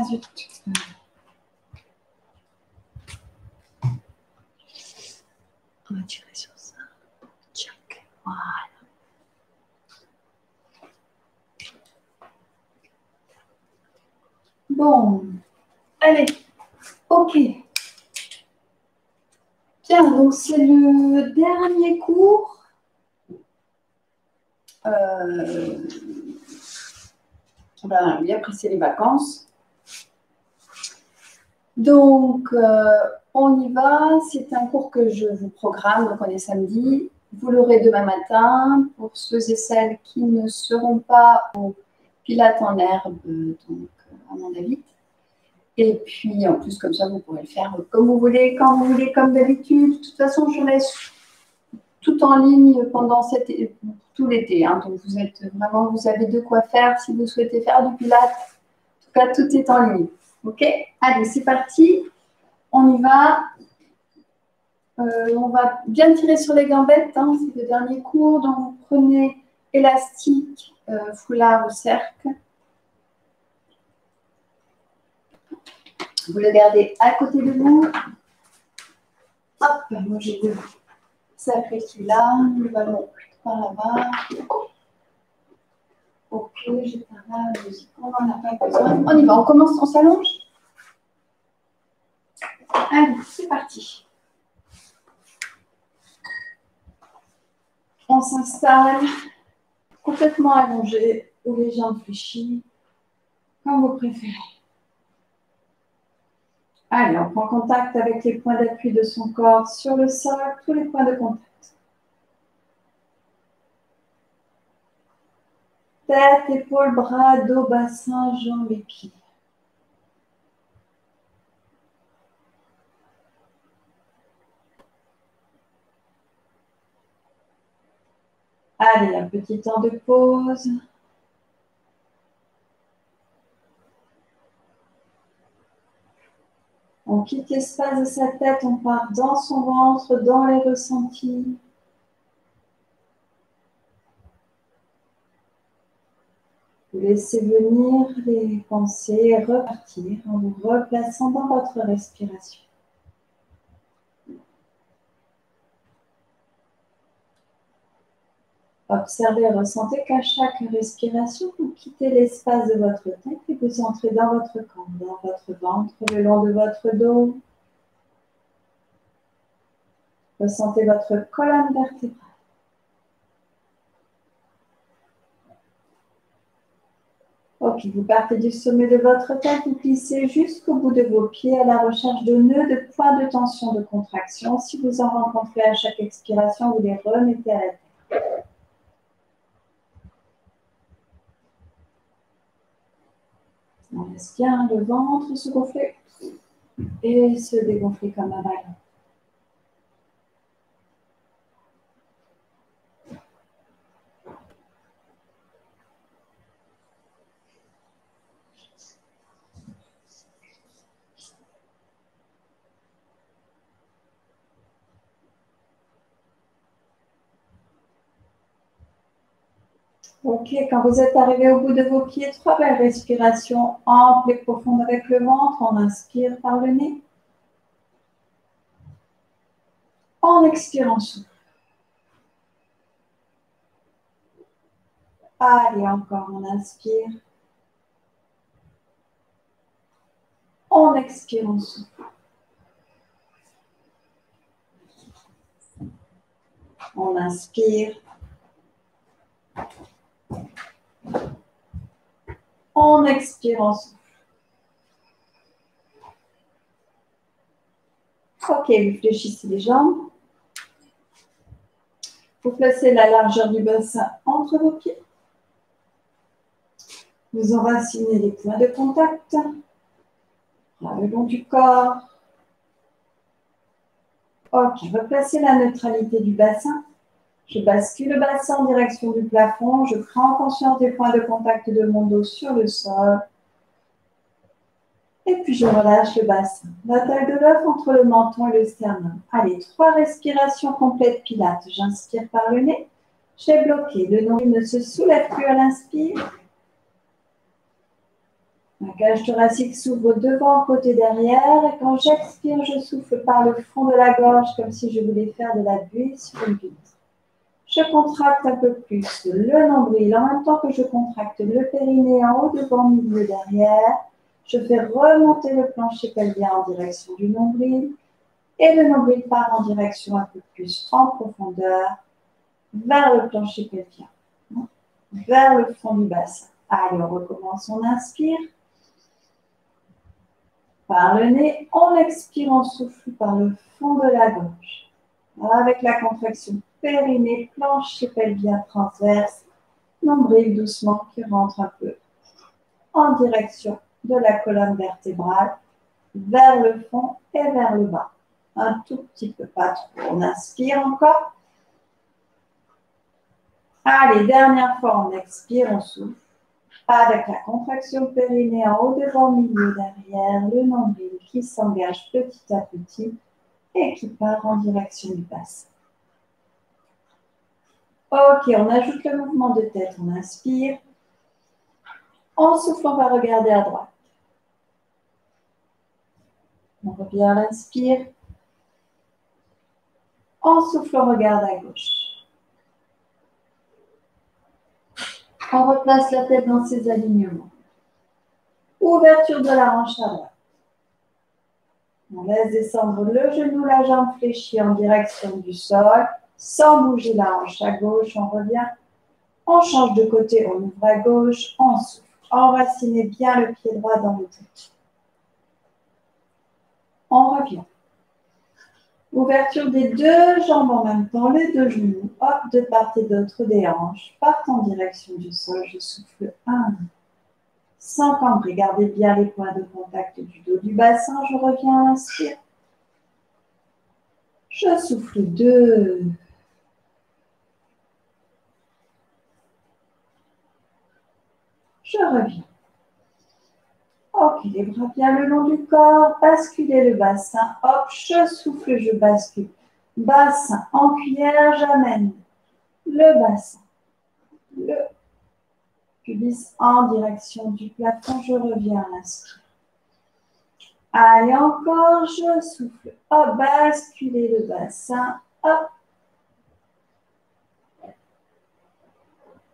On va tirer sur ça. Check. Voilà. Bon. Allez. Ok. Bien, donc c'est le dernier cours. Euh, ben, oui, après c'est les vacances. Donc, euh, on y va. C'est un cours que je vous programme, donc on est samedi. Vous l'aurez demain matin. Pour ceux et celles qui ne seront pas au Pilates en herbe, donc à mon avis. Et puis, en plus, comme ça, vous pourrez le faire comme vous voulez, quand vous voulez, comme d'habitude. De toute façon, je laisse tout en ligne pendant tout l'été. Hein. Donc, vous êtes vraiment, vous avez de quoi faire si vous souhaitez faire du pilates. En tout cas, tout est en ligne. OK Allez, c'est parti. On y va. Euh, on va bien tirer sur les gambettes. Hein. C'est le dernier cours. Donc, vous prenez élastique, euh, foulard ou cercle. Vous le gardez à côté de vous. Hop, moi j'ai le sacré celui-là, le ballon par là-bas. Ok, pas mal de on n'en a pas besoin. On y va, on commence, on s'allonge. Allez, c'est parti. On s'installe complètement allongé ou les jambes fléchies, comme vous préférez. Allez, on prend contact avec les points d'appui de son corps sur le sol, tous les points de contact. Tête, épaules, bras, dos, bassin, jambes et pieds. Allez, un petit temps de pause. On quitte l'espace de sa tête, on part dans son ventre, dans les ressentis. Vous laissez venir les pensées et repartir en vous replaçant dans votre respiration. Observez ressentez qu'à chaque respiration, vous quittez l'espace de votre tête et vous entrez dans votre corps, dans votre ventre, le long de votre dos. Ressentez votre colonne vertébrale. Vous partez du sommet de votre tête, vous glissez jusqu'au bout de vos pieds à la recherche de nœuds, de points de tension, de contraction. Si vous en rencontrez à chaque expiration, vous les remettez à la terre. On laisse le ventre se gonfler et se dégonfler comme un ballon. Ok, quand vous êtes arrivé au bout de vos pieds, trois belles respirations amples et profondes avec le ventre. On inspire par le nez. En expirant, souffle. Allez, encore, on inspire. En expirant, souffle. On inspire. En expirant, Ok, vous fléchissez les jambes. Vous placez la largeur du bassin entre vos pieds. Vous enracinez les points de contact le long du corps. Ok, replacez la neutralité du bassin je bascule le bassin en direction du plafond. Je prends conscience des points de contact de mon dos sur le sol. Et puis je relâche le bassin. La taille de l'œuf entre le menton et le sternum. Allez, trois respirations complètes pilates. J'inspire par le nez. J'ai bloqué. Le nombril ne se soulève plus à l'inspire. La cage thoracique s'ouvre devant, côté derrière. Et quand j'expire, je souffle par le fond de la gorge comme si je voulais faire de la buée sur une vitre. Je contracte un peu plus le nombril en même temps que je contracte le périnée en haut, devant, milieu, derrière. Je fais remonter le plancher pelvien en direction du nombril et le nombril part en direction un peu plus en profondeur vers le plancher pelvien, vers le fond du bassin. Allez, on recommence, on inspire par le nez, on expire, on souffle par le fond de la gorge. Avec la contraction périnée, plancher pelvien transverse, nombril doucement qui rentre un peu en direction de la colonne vertébrale, vers le fond et vers le bas. Un tout petit peu, pas trop. On inspire encore. Allez, dernière fois, on expire, on souffle avec la contraction périnée en haut, devant, milieu, derrière, le nombril qui s'engage petit à petit et qui part en direction du bassin. Ok, on ajoute le mouvement de tête, on inspire. En soufflant, on va regarder à droite. On revient à l'inspire. En soufflant, on regarde à gauche. On replace la tête dans ses alignements. Ouverture de la hanche à droite. On laisse descendre le genou, la jambe fléchie en direction du sol, sans bouger la hanche à gauche. On revient. On change de côté, on ouvre à gauche, on souffle. Enracinez bien le pied droit dans le tête. On revient. Ouverture des deux jambes en même temps, les deux genoux, hop, de part et d'autre des hanches, partent en direction du sol. Je souffle un. Sans cambrer, gardez bien les points de contact du dos du bassin. Je reviens, inspire. Je souffle deux. Je reviens. Ok, les bras bien le long du corps, basculez le bassin. Hop, je souffle, je bascule. Bassin en cuillère, j'amène le bassin. Le pubis en direction du plafond, je reviens à l'inspire. Allez, encore, je souffle. Hop, basculez le bassin. Hop.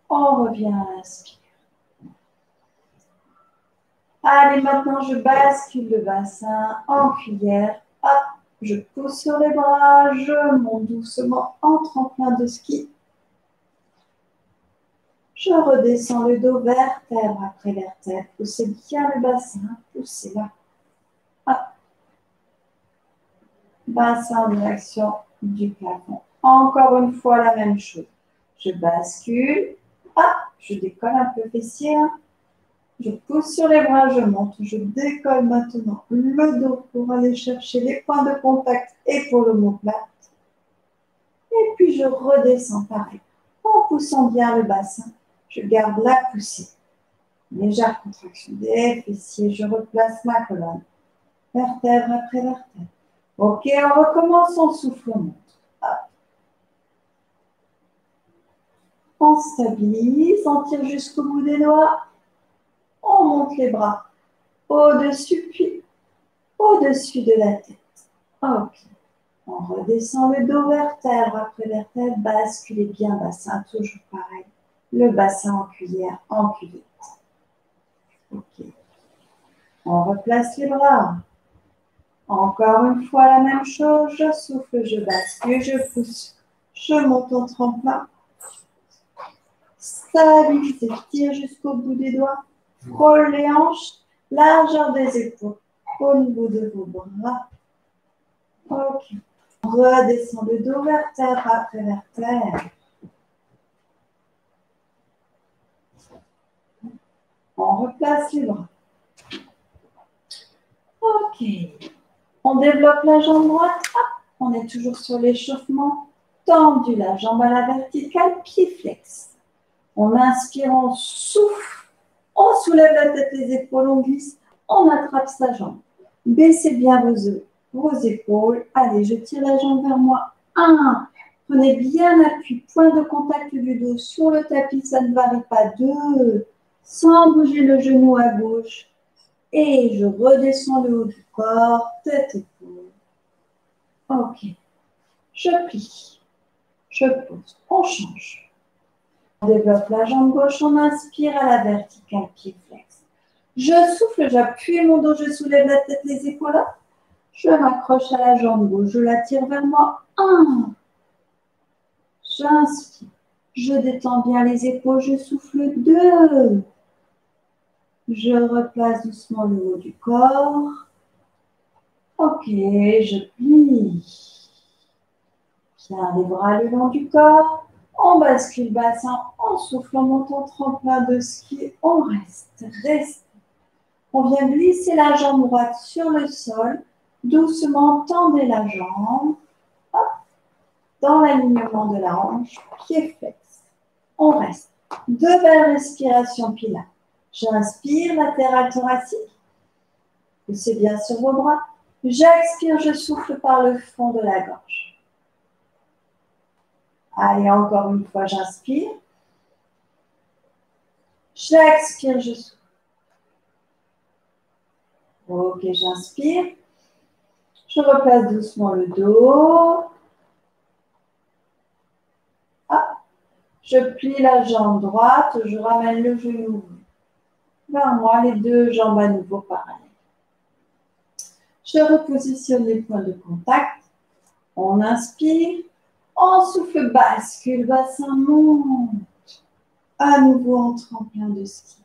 On revient à l'inspire. Allez, maintenant, je bascule le bassin en cuillère. Hop, je pousse sur les bras, je monte doucement en tremplin de ski. Je redescends le dos vertèbre après vertèbre. Poussez bien le bassin, poussez là. Hop. Bassin en direction du plafond. Encore une fois, la même chose. Je bascule. Hop, je décolle un peu fessier. Hein. Je pousse sur les bras, je monte, je décolle maintenant le dos pour aller chercher les points de contact et pour le plate. Et puis je redescends pareil. En poussant bien le bassin, je garde la poussée. Légère contraction des fessiers, je replace ma colonne. Vertèbre après vertèbre. Ok, on recommence, on souffle, on monte. On stabilise, on tire jusqu'au bout des doigts on monte les bras au-dessus, puis au-dessus de la tête. Ok. On redescend le dos vertèbre après vertèbre, basculez bien bassin, toujours pareil. Le bassin en cuillère, en cuillère. Ok. On replace les bras. Encore une fois la même chose, je souffle, je bascule, je pousse, je monte en tremplin. Stabilisez, tire jusqu'au bout des doigts. Frôle les hanches, largeur des épaules au niveau de vos bras. Ok. Redescend le dos vertèbre après vertèbre. On replace les bras. Ok. On développe la jambe droite. On est toujours sur l'échauffement. Tendu la jambe à la verticale, pied flex. On inspire, on souffle. On soulève la tête, les épaules, on glisse, on attrape sa jambe. Baissez bien vos, vos épaules. Allez, je tire la jambe vers moi. Un. Prenez bien appui, point de contact du dos sur le tapis, ça ne varie pas. Deux. Sans bouger le genou à gauche. Et je redescends le haut du corps, tête épaule. Ok. Je plie. Je pose. On change. Développe la jambe gauche. On inspire à la verticale, pied flex. Je souffle, j'appuie mon dos, je soulève la tête, les épaules. Je m'accroche à la jambe gauche, je la tire vers moi. Un. J'inspire. Je détends bien les épaules, je souffle deux. Je replace doucement le haut du corps. Ok, je plie. Bien les bras le long du corps. On bascule le bassin, on souffle en montant tremplin de ski. On reste, reste. On vient glisser la jambe droite sur le sol. Doucement, tendez la jambe. Hop. Dans l'alignement de la hanche, pied flex. On reste. Deux belles respirations pilates. J'inspire, latéral thoracique. Poussez bien sur vos bras. J'expire, je souffle par le fond de la gorge. Allez, encore une fois, j'inspire. J'expire, je souffle. Ok, j'inspire. Je replace doucement le dos. Je plie la jambe droite, je ramène le genou vers moi, les deux jambes à nouveau parallèles. Je repositionne les points de contact. On inspire, on souffle, bascule, bassin monte. À nouveau en tremplin de ski.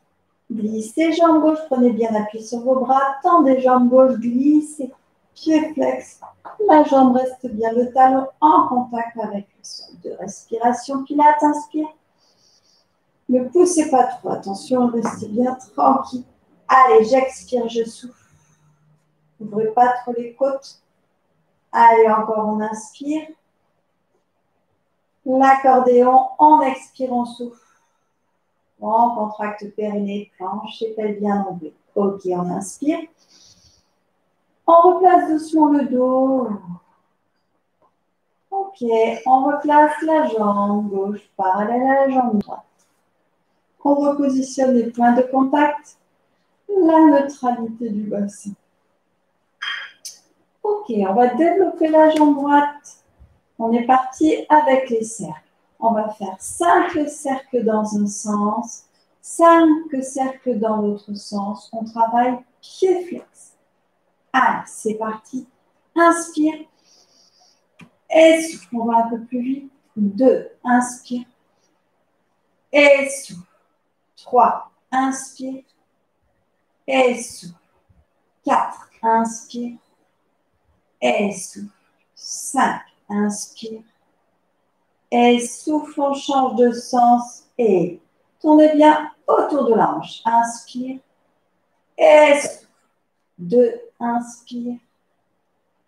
Glissez jambe gauche, prenez bien appui sur vos bras, tendez jambe gauche, glissez, pied flex. La jambe reste bien, le talon en contact avec le sol. De respiration pilate, inspire. Ne poussez pas trop, attention, restez bien tranquille. Allez, j'expire, je souffle. N'ouvrez pas trop les côtes. Allez, encore, on inspire. L'accordéon, en expirant, souffle. On contracte périnée, planche et bien enlevé. Ok, on inspire. On replace doucement le dos. Ok, on replace la jambe gauche parallèle à la jambe droite. On repositionne les points de contact, la neutralité du bassin. Ok, on va développer la jambe droite. On est parti avec les cercles. On va faire cinq cercles dans un sens, cinq cercles dans l'autre sens. On travaille pied flex. Allez, c'est parti. Inspire. Et souffle. On va un peu plus vite. Deux. Inspire. Et souffle. Trois. Inspire. Et souffle. Quatre. Inspire. Et souffle. Cinq. Inspire et souffle, on change de sens et tournez bien autour de la. Inspire et souffle. Deux, inspire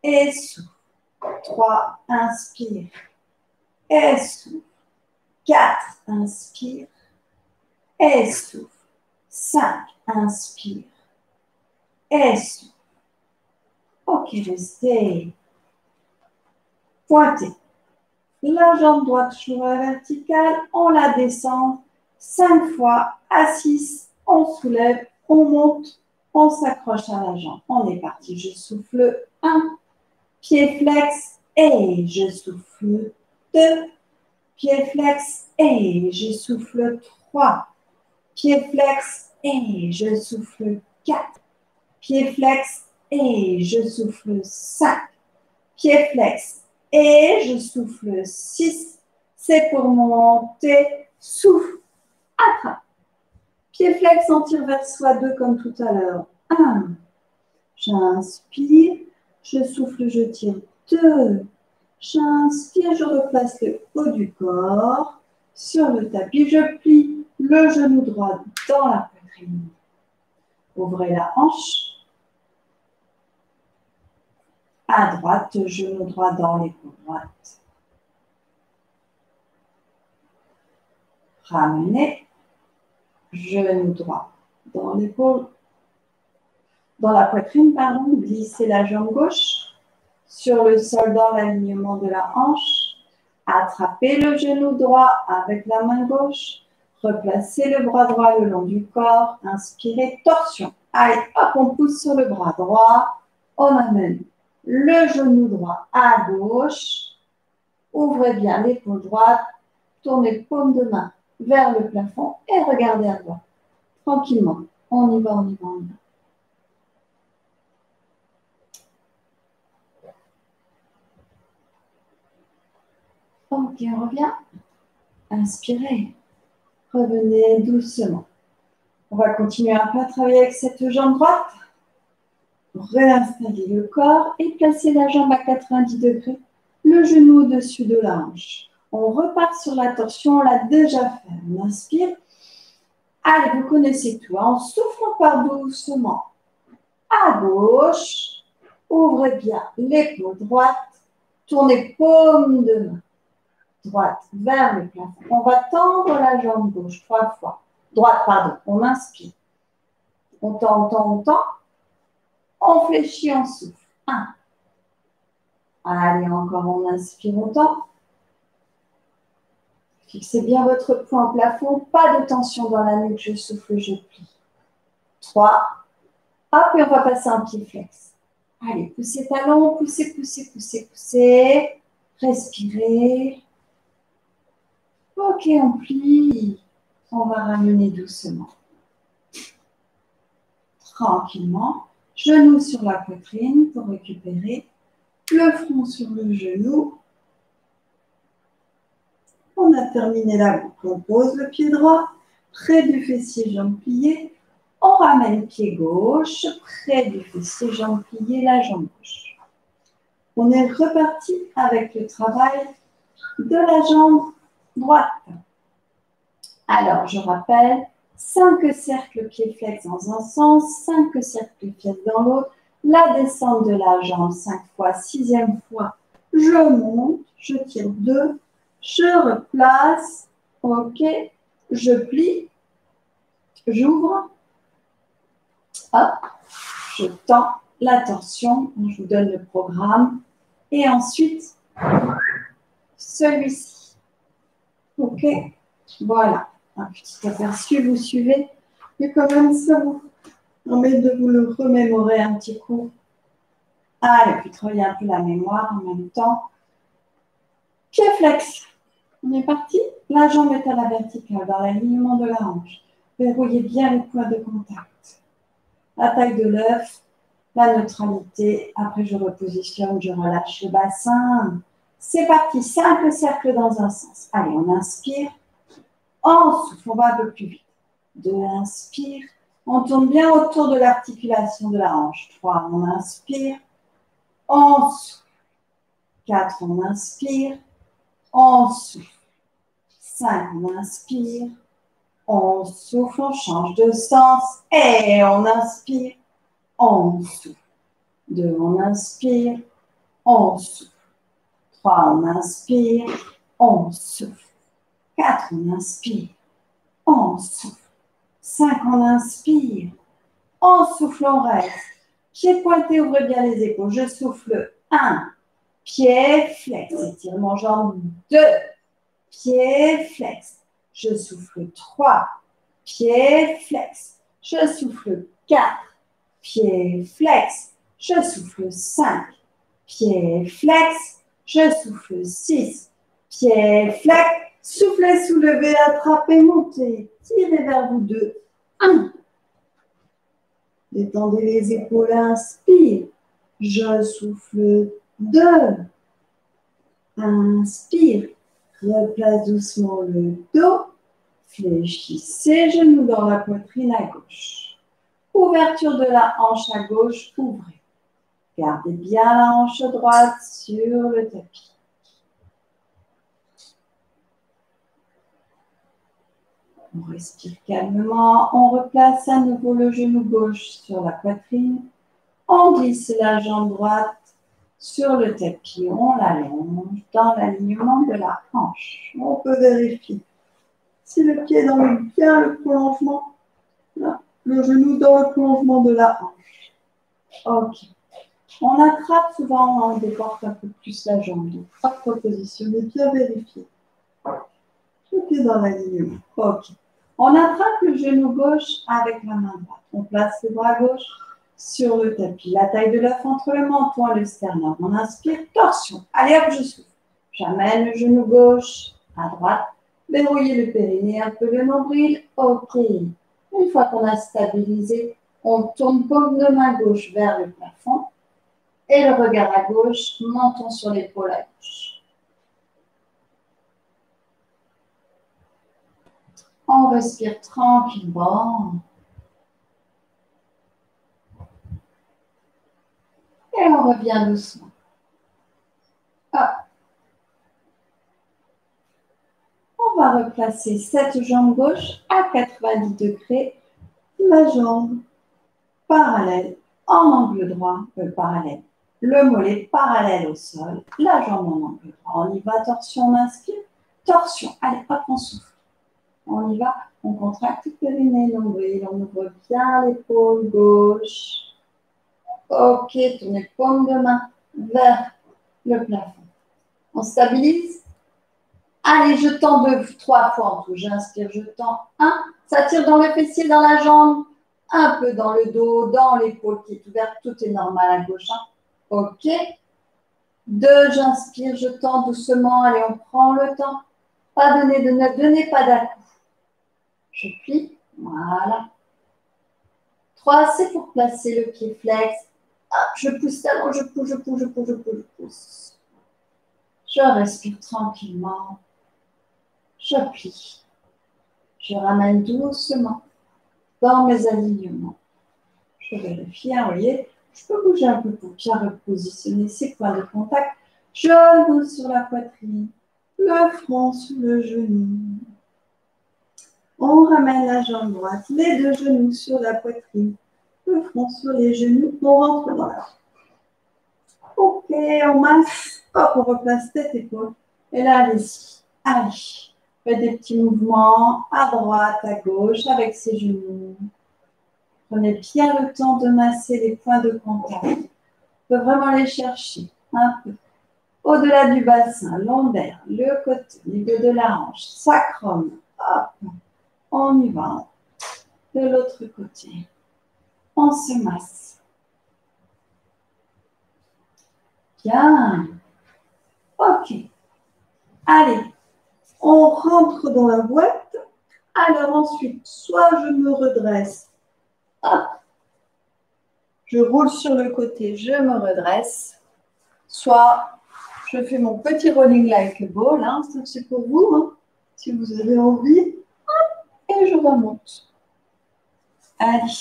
et souffle. Trois, inspire et souffle. Quatre, inspire et souffle. Cinq, inspire et souffle. Ok, restez. Pointez. La jambe droite la verticale, on la descend cinq fois, assise, on soulève, on monte, on s'accroche à la jambe. On est parti. Je souffle un, pied flex et je souffle deux, pied flex et je souffle trois, pied flex et je souffle quatre, pied flex et je souffle cinq, pied flex et je souffle 6. C'est pour monter. Souffle. Attrape. Pied flex, en tire vers soi 2 comme tout à l'heure. 1. J'inspire. Je souffle, je tire 2. J'inspire, je replace le haut du corps sur le tapis. Je plie le genou droit dans la poitrine. Ouvrez la hanche. À droite, genou droit dans l'épaule droite. Ramenez, genou droit dans l'épaule, dans la poitrine, pardon, glissez la jambe gauche sur le sol dans l'alignement de la hanche. Attrapez le genou droit avec la main gauche. Replacez le bras droit le long du corps. Inspirez, torsion. Allez, hop, on pousse sur le bras droit. On amène le genou droit à gauche. Ouvrez bien l'épaule droite. Tournez paume de main vers le plafond et regardez à droite. Tranquillement. On y va, on y va, on y va. Ok, on revient. Inspirez. Revenez doucement. On va continuer un peu à travailler avec cette jambe droite. Réinstallez le corps et placez la jambe à 90 degrés, le genou au-dessus de la. On repart sur la torsion, on l'a déjà fait. On inspire. Allez, vous connaissez tout. En soufflant par doucement à gauche, ouvrez bien l'épaule droite, tournez paume de main droite vers le plafond. On va tendre la jambe gauche trois fois. Droite, pardon. On inspire. On tend, on tend, on tend. On fléchit, on souffle. Un. Allez, encore, on inspire, tend. Fixez bien votre poing au plafond. Pas de tension dans la nuque. Je souffle, je plie. Trois. Hop, et on va passer un pied flex. Allez, poussez talon, poussez, poussez, poussez, poussez. Respirez. Ok, on plie. On va ramener doucement. Tranquillement. Genou sur la poitrine pour récupérer le front sur le genou. On a terminé la boucle. On pose le pied droit près du fessier, jambe pliée. On ramène pied gauche près du fessier, jambe pliée, la jambe gauche. On est reparti avec le travail de la jambe droite. Alors, je rappelle, 5 cercles pieds flex dans un sens, 5 cercles pieds dans l'autre, la descente de la jambe 5 fois, sixième fois, je monte, je tire 2, je replace, ok, je plie, j'ouvre, hop, je tends la torsion, je vous donne le programme, et ensuite, celui-ci. Ok, voilà, un petit aperçu, vous suivez. Mais quand même, ça vous permet de vous le remémorer un petit coup. Allez, puis travailler un peu la mémoire en même temps. Pied flex. On est parti. La jambe est à la verticale, dans l'alignement de la hanche. Verrouillez bien les points de contact. Taille de l'œuf, la neutralité. Après, je repositionne, je relâche le bassin. C'est parti, simple cercle dans un sens. Allez, on inspire. On souffle, on va un peu plus vite. Deux, inspire. On tourne bien autour de l'articulation de la hanche. Trois, on inspire. On souffle. Quatre, on inspire. On souffle. Cinq, on inspire. On souffle, on change de sens. Et on inspire. On souffle. Deux, on inspire. On souffle. 3, on inspire, on souffle. 4, on inspire, on souffle. 5, on inspire, on souffle, on reste. Pied pointé, ouvrez bien les épaules. Je souffle 1, pied flex, étirement jambe 2, pied flex. Je souffle 3, pied flex. Je souffle 4, pied flex. Je souffle 5, pied flex. Je souffle 6. Pied flex. Soufflez, soulevez, attrapez, montez. Tirez vers vous deux. 1. Détendez les épaules, inspire. Je souffle 2. Inspire. Replace doucement le dos. Fléchissez genoux dans la poitrine à gauche. Ouverture de la hanche à gauche, ouvrez. Gardez bien la hanche droite sur le tapis. On respire calmement. On replace à nouveau le genou gauche sur la poitrine. On glisse la jambe droite sur le tapis. On l'allonge dans l'alignement de la hanche. On peut vérifier si le pied est dans le, bien le prolongement. le genou dans le prolongement de la hanche. Ok. On attrape souvent, on déporte un peu plus la jambe. Donc, pas repositionner, bien vérifier. Tout est dans l'alignement. Ok. On attrape le genou gauche avec la main droite. On place le bras gauche sur le tapis. La taille de l'œuf entre le menton et le sternum. On inspire, torsion. Allez hop, je souffle. J'amène le genou gauche à droite. Verrouillez le périnée, un peu le nombril. Ok. Une fois qu'on a stabilisé, on tourne paume de main gauche vers le plafond. Et le regard à gauche, menton sur l'épaule à gauche. On respire tranquillement. Et on revient doucement. On va replacer cette jambe gauche à 90 degrés, la jambe parallèle en angle droit, le parallèle, le mollet parallèle au sol, la jambe en angle droit. On y va, torsion, on inspire, torsion. Allez, hop, on souffle. On y va, on contracte le périnée, nombril, on ouvre bien l'épaule gauche. Ok, tournez paume de main vers le plafond. On stabilise. Allez, je tends deux, trois fois en tout. J'inspire, je tends. Un, ça tire dans le fessier, dans la jambe, un peu dans le dos, dans l'épaule qui est ouverte. Tout est normal à gauche. Hein. Ok. Deux, j'inspire, je tends doucement. Allez, on prend le temps. Pas donner de ne donnez pas. Je plie. Voilà. Trois, c'est pour placer le pied flex je pousse tellement, je pousse, je pousse, je pousse, je pousse, je pousse. Je respire tranquillement. Je plie. Je ramène doucement dans mes alignements. Je vérifie, hein, vous voyez, je peux bouger un peu pour bien repositionner ces points de contact? Genou sur la poitrine, le front sur le genou. On ramène la jambe droite, les deux genoux sur la poitrine le front sur les genoux, on rentre dans la Ok, on masse, hop, on replace tête, épaule. Et là, allez-y, allez. Faites des petits mouvements à droite, à gauche, avec ses genoux. Prenez bien le temps de masser les points de contact. On peut vraiment les chercher un peu. Au-delà du bassin, lombaire, le côté, niveau de la hanche, sacrum. Hop, on y va. De l'autre côté on se masse. Bien. Ok. Allez, on rentre dans la boîte. Alors ensuite, soit je me redresse. Hop. Je roule sur le côté, je me redresse. Soit je fais mon petit rolling like ball. Hein, c'est pour vous, hein, si vous avez envie. Je remonte. Allez.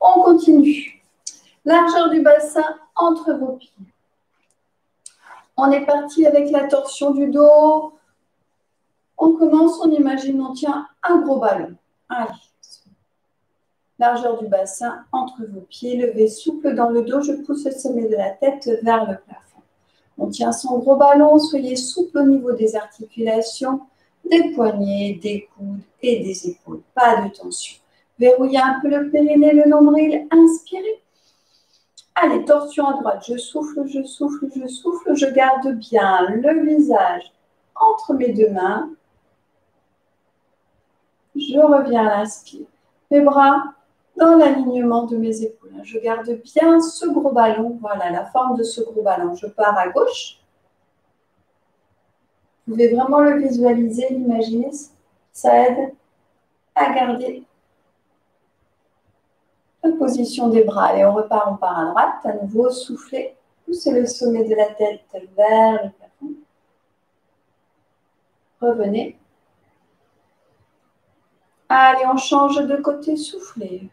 On continue. Largeur du bassin entre vos pieds. On est parti avec la torsion du dos. On commence, on imagine, on tient un gros ballon. Allez. Largeur du bassin entre vos pieds. Levez souple dans le dos. Je pousse le sommet de la tête vers le plafond. On tient son gros ballon. Soyez souple au niveau des articulations, des poignets, des coudes et des épaules. Pas de tension. Verrouillez un peu le périnée, le nombril. Inspirez. Allez, torsion à droite. Je souffle, je souffle, je souffle. Je garde bien le visage entre mes deux mains. Je reviens à l'inspire. Mes bras dans l'alignement de mes épaules. Je garde bien ce gros ballon. Voilà la forme de ce gros ballon. Je pars à gauche. Vous pouvez vraiment le visualiser, l'imaginer. Ça aide à garder position des bras. Et on repart, on part à droite. À nouveau, soufflez. Poussez le sommet de la tête vers le plafond. Revenez. Allez, on change de côté, soufflez.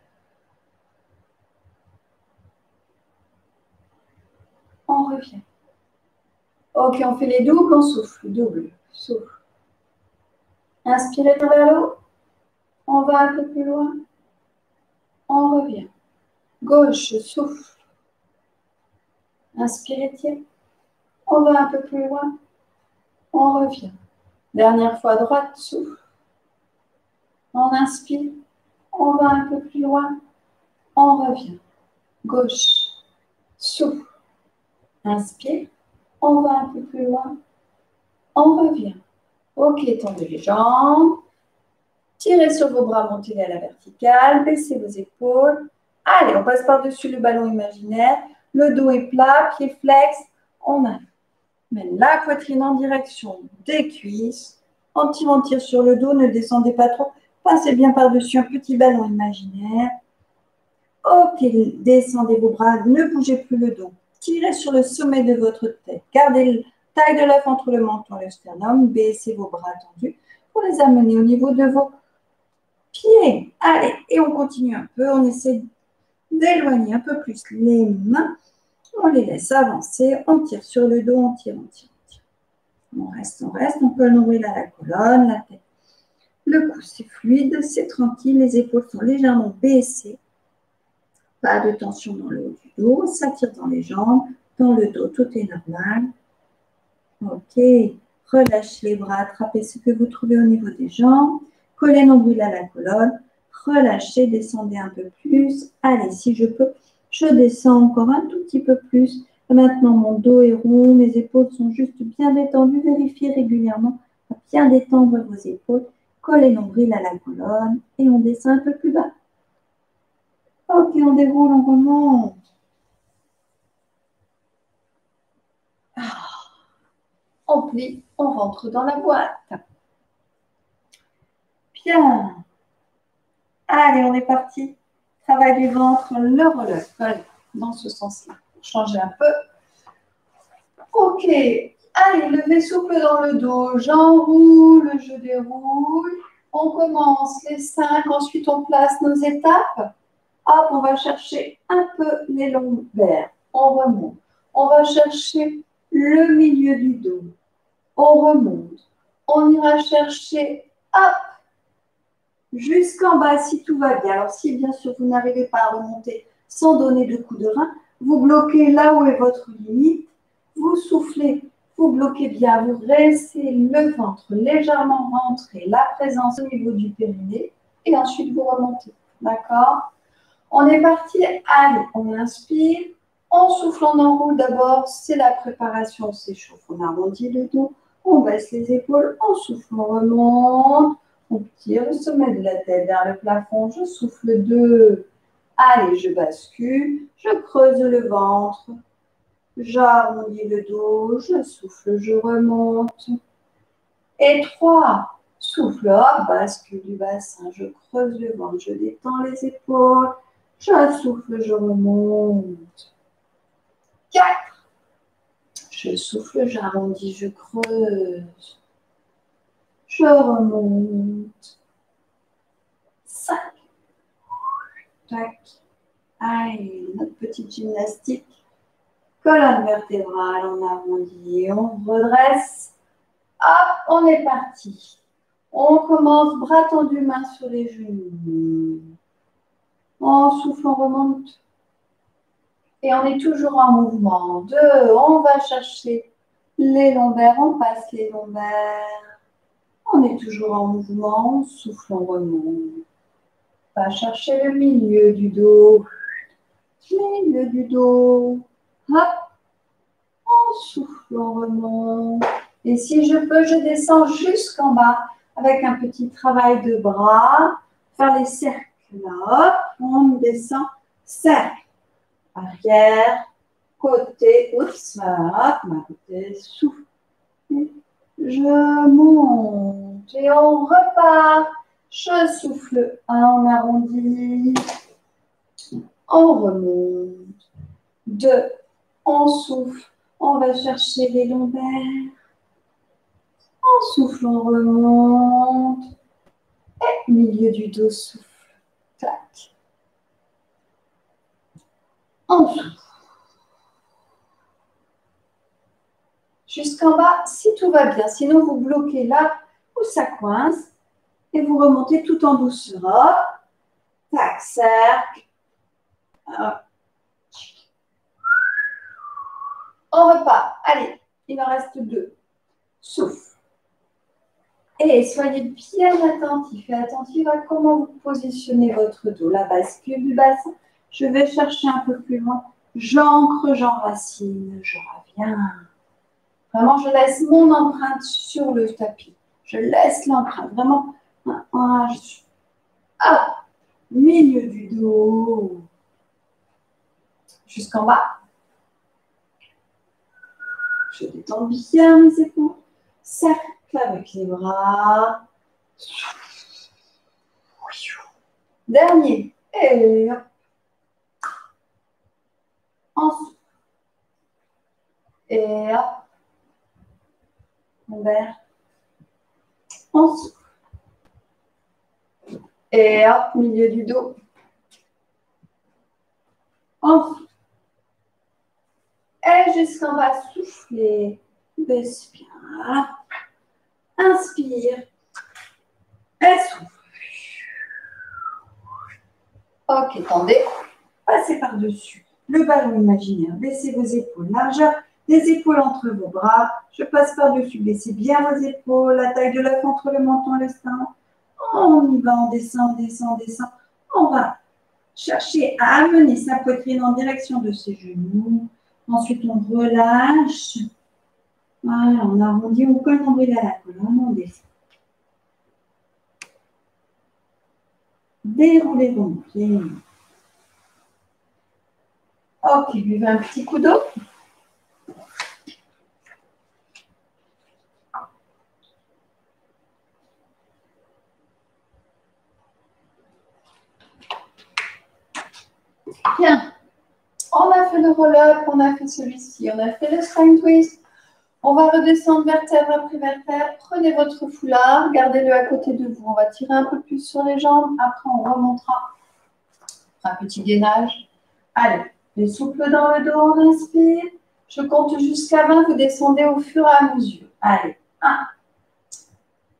On revient. Ok, on fait les doubles, on souffle, double, souffle. Inspirez vers l'eau. On va un peu plus loin on revient. Gauche, souffle. Inspirez, tiens. On va un peu plus loin. On revient. Dernière fois, droite, souffle. On inspire. On va un peu plus loin. On revient. Gauche, souffle. Inspire. On va un peu plus loin. On revient. Ok, tendez les jambes. Tirez sur vos bras, montez à la verticale, baissez vos épaules. Allez, on passe par-dessus le ballon imaginaire. Le dos est plat, pied flex. On Mène la poitrine en direction des cuisses. On tire, on sur le dos, ne descendez pas trop. Passez bien par-dessus un petit ballon imaginaire. Ok, descendez vos bras, ne bougez plus le dos. Tirez sur le sommet de votre tête. Gardez la taille de l'œuf entre le menton et le sternum. Baissez vos bras tendus pour les amener au niveau de vos pieds. Allez, et on continue un peu. On essaie d'éloigner un peu plus les mains. On les laisse avancer. On tire sur le dos, on tire, on tire, on tire. On reste, on reste. On peut l'ouvrir à la colonne, la tête. Le cou, c'est fluide, c'est tranquille. Les épaules sont légèrement baissées. Pas de tension dans le haut du dos. Ça tire dans les jambes, dans le dos. Tout est normal. Ok. Relâchez les bras. Attrapez ce que vous trouvez au niveau des jambes. Collez nombril à la colonne. Relâchez, descendez un peu plus. Allez, si je peux, je descends encore un tout petit peu plus. Maintenant, mon dos est rond, mes épaules sont juste bien détendues. Vérifiez régulièrement à bien détendre vos épaules. Collez nombril à la colonne et on descend un peu plus bas. Ok, on déroule, on remonte. Ah. On plie, on rentre dans la boîte. Bien. Allez, on est parti. Travail du ventre, le relève. dans ce sens-là. Changer un peu. Ok. Allez, levez souple dans le dos. J'enroule, je déroule. On commence les cinq. Ensuite, on place nos étapes. Hop, on va chercher un peu les lombaires. On remonte. On va chercher le milieu du dos. On remonte. On ira chercher, hop, jusqu'en bas si tout va bien. Alors si bien sûr vous n'arrivez pas à remonter sans donner de coup de rein, vous bloquez là où est votre limite, vous soufflez, vous bloquez bien, vous restez le ventre légèrement rentré, la présence au niveau du périnée et ensuite vous remontez. D'accord? On est parti, allez, on inspire, on souffle, on enroule d'abord, c'est la préparation, on s'échauffe, on arrondit le dos, on baisse les épaules, on souffle, on remonte, on tire le sommet de la tête vers le plafond. Je souffle deux. Allez, je bascule. Je creuse le ventre. J'arrondis le dos. Je souffle, je remonte. Et trois. Souffle, hop, bascule du bassin. Je creuse le ventre. Je détends les épaules. Je souffle, je remonte. Quatre. Je souffle, j'arrondis, je creuse. Je remonte. 5. Tac. Allez, notre petite gymnastique. Colonne vertébrale, on arrondit, on redresse. Hop, on est parti. On commence bras tendus, main sur les genoux. On souffle, on remonte. Et on est toujours en mouvement. Deux, on va chercher les lombaires, on passe les lombaires. On est toujours en mouvement, on souffle, on remonte. Va chercher le milieu du dos. Milieu du dos. Hop. On souffle, on remonte. Et si je peux, je descends jusqu'en bas avec un petit travail de bras. Faire les cercles là. Hop. On descend. Cercle. Arrière. Côté. Oups. Hop. Côté. Souffle je monte et on repart. Je souffle un, on arrondit, on remonte. Deux, on souffle, on va chercher les lombaires. On souffle, on remonte. Et milieu du dos, souffle. Tac. Jusqu'en bas si tout va bien. Sinon, vous bloquez là où ça coince et vous remontez tout en douceur. Hop, tac, cercle. On repart. Allez, il en reste deux. Souffle. Et soyez bien attentif et attentif à comment vous positionnez votre dos. La bascule du bassin. Je vais chercher un peu plus loin. J'ancre, j'enracine, je reviens. Vraiment, je laisse mon empreinte sur le tapis. Je laisse l'empreinte. Vraiment, Un, Hop. Milieu du dos. Jusqu'en bas. Je détends bien mes épaules. Cercle avec les bras. Dernier. Et hop. Ensuite. Et hop. Envers. Ensuite. Et hop, milieu du dos. Ensuite. Et jusqu'en bas, soufflez. Baisse bien. Inspire. Et souffle. Ok, tendez. Passez par-dessus le ballon imaginaire. Baissez vos épaules. Largeur des épaules entre vos bras. Je passe par-dessus. Baissez bien vos épaules. La taille de l'œuf entre le menton et le sein. On y va, on descend, on descend, descend. On va chercher à amener sa poitrine en direction de ses genoux. Ensuite, on relâche. Voilà, on arrondit, on colle nombril à la colonne, on descend. Déroulez vos pieds. Ok, buvez un petit coup d'eau. Bien. On a fait le roll-up, on a fait celui-ci, on a fait le spine twist. On va redescendre vertèbre après vertèbre. Prenez votre foulard, gardez-le à côté de vous. On va tirer un peu plus sur les jambes. Après, on remontera. Un petit gainage. Allez, les souples dans le dos, on inspire. Je compte jusqu'à 20, vous descendez au fur et à mesure. Allez, 1,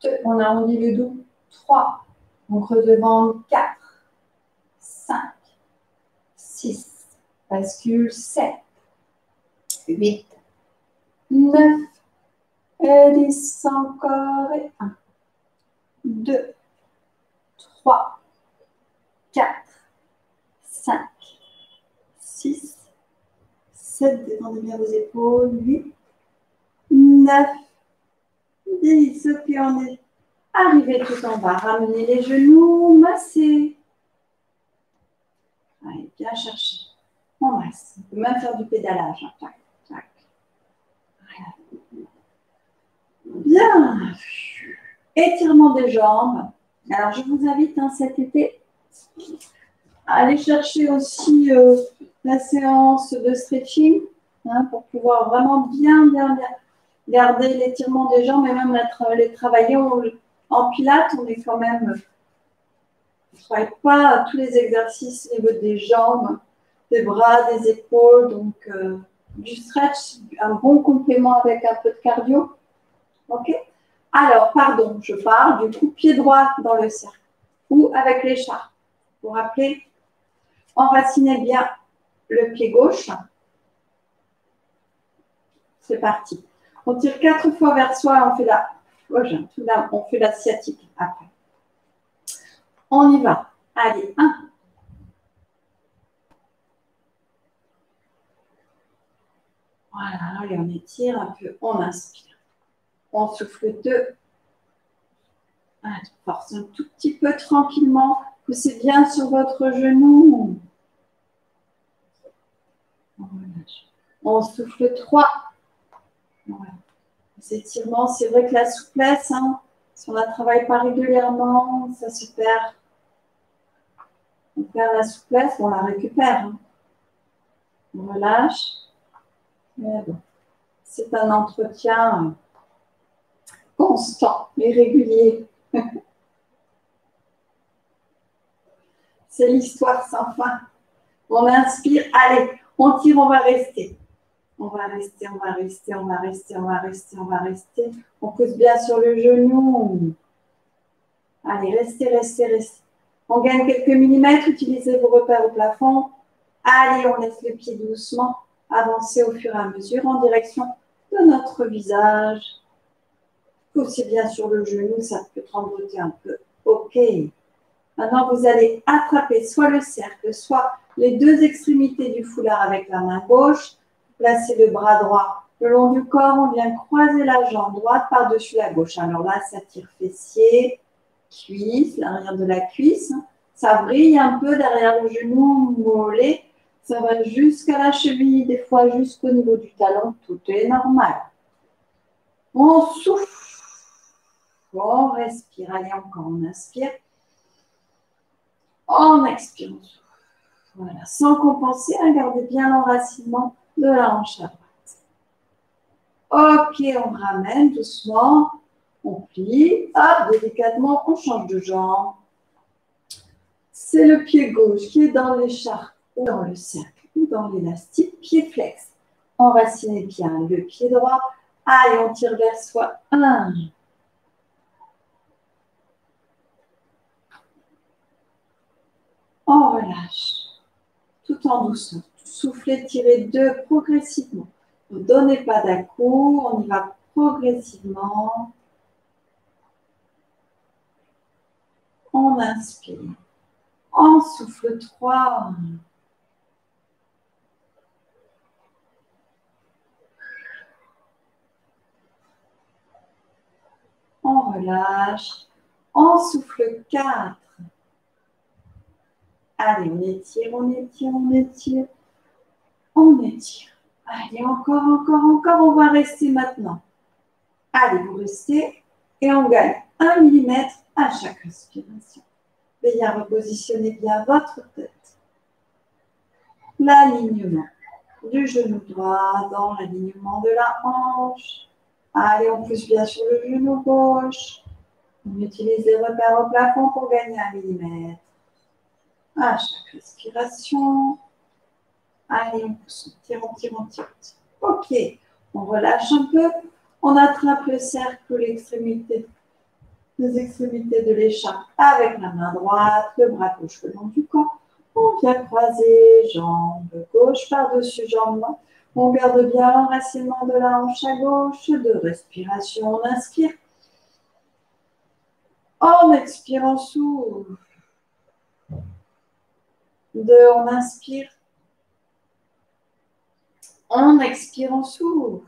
2, on arrondit le dos. 3, on creuse devant. 4, 5, 6, bascule 7, 8, 9, et 10 encore, et 1, 2, 3, 4, 5, 6, 7, détendez bien vos épaules, 8, 9, 10, ok, on est arrivé tout en bas, ramenez les genoux, massez, Allez, bien chercher. On masse. On peut même faire du pédalage. Hein. Tac. Bien. Étirement des jambes. Alors, je vous invite hein, cet été à aller chercher aussi euh, la séance de stretching hein, pour pouvoir vraiment bien, bien, garder l'étirement des jambes et même les travailler en pilates. On est quand même ne travaille pas tous les exercices au niveau des jambes, des bras, des épaules. Donc, euh, du stretch, un bon complément avec un peu de cardio. OK Alors, pardon, je parle du coup pied droit dans le cercle ou avec l'écharpe. Vous vous rappelez? Enracinez bien le pied gauche. C'est parti. On tire quatre fois vers soi, on fait la, on fait la sciatique après. On y va. Allez, un. Voilà, allez, on étire un peu, on inspire. On souffle deux. Force un tout petit peu tranquillement. Poussez bien sur votre genou. On souffle trois. Voilà. Étirements, c'est vrai que la souplesse, hein, si on la travaille pas régulièrement, ça se perd on perd la souplesse, on la récupère. Hein. On relâche. C'est un entretien constant et régulier. C'est l'histoire sans fin. On inspire, allez, on tire, on va rester. On va rester, on va rester, on va rester, on va rester, on va rester. On pousse bien sur le genou. Allez, restez, restez, restez. On gagne quelques millimètres, utilisez vos repères au plafond. Allez, on laisse le pied doucement avancer au fur et à mesure en direction de notre visage. Poussez bien sur le genou, ça peut trembloter un peu. OK. Maintenant, vous allez attraper soit le cercle, soit les deux extrémités du foulard avec la main gauche. Placez le bras droit le long du corps. On vient croiser la jambe droite par-dessus la gauche. Alors là, ça tire fessier. cuisse, l'arrière de la cuisse. Ça brille un peu derrière le genou, mollet. Ça va jusqu'à la cheville, des fois jusqu'au niveau du talon. Tout est normal. On souffle. On respire. Allez, encore, on inspire. On expire. Voilà. Sans compenser, regardez bien l'enracinement de la hanche à droite. Ok, on ramène doucement. On plie. Hop, délicatement, on change de jambe. C'est le pied gauche qui est dans l'écharpe ou dans le cercle ou dans l'élastique. Pied flex. Enracinez bien le pied droit. Allez, on tire vers soi. Un. On relâche. Tout en douceur. Soufflez, tirez deux progressivement. Ne donnez pas d'un coup, on y va progressivement. On inspire. On souffle trois. On relâche. On souffle quatre. Allez, on étire, on étire, on étire. On étire. Allez, encore, encore, encore. On va rester maintenant. Allez, vous restez et on gagne un millimètre à chaque respiration. Veillez repositionner bien votre tête. L'alignement du genou droit dans l'alignement de la hanche. Allez, on pousse bien sur le genou gauche. On utilise les repères au plafond pour gagner un millimètre. À chaque respiration. Allez, on pousse, on tire, on tire, on tire. Ok, on relâche un peu. On attrape le cercle, les extrémités de l'écharpe avec la main droite, le bras gauche le long du corps. On vient croiser jambe gauche par-dessus jambe droite. On garde bien l'enracinement de la hanche à gauche. De respiration, on inspire. On expire, on souffle. Deux, on inspire. On expire, on souffle.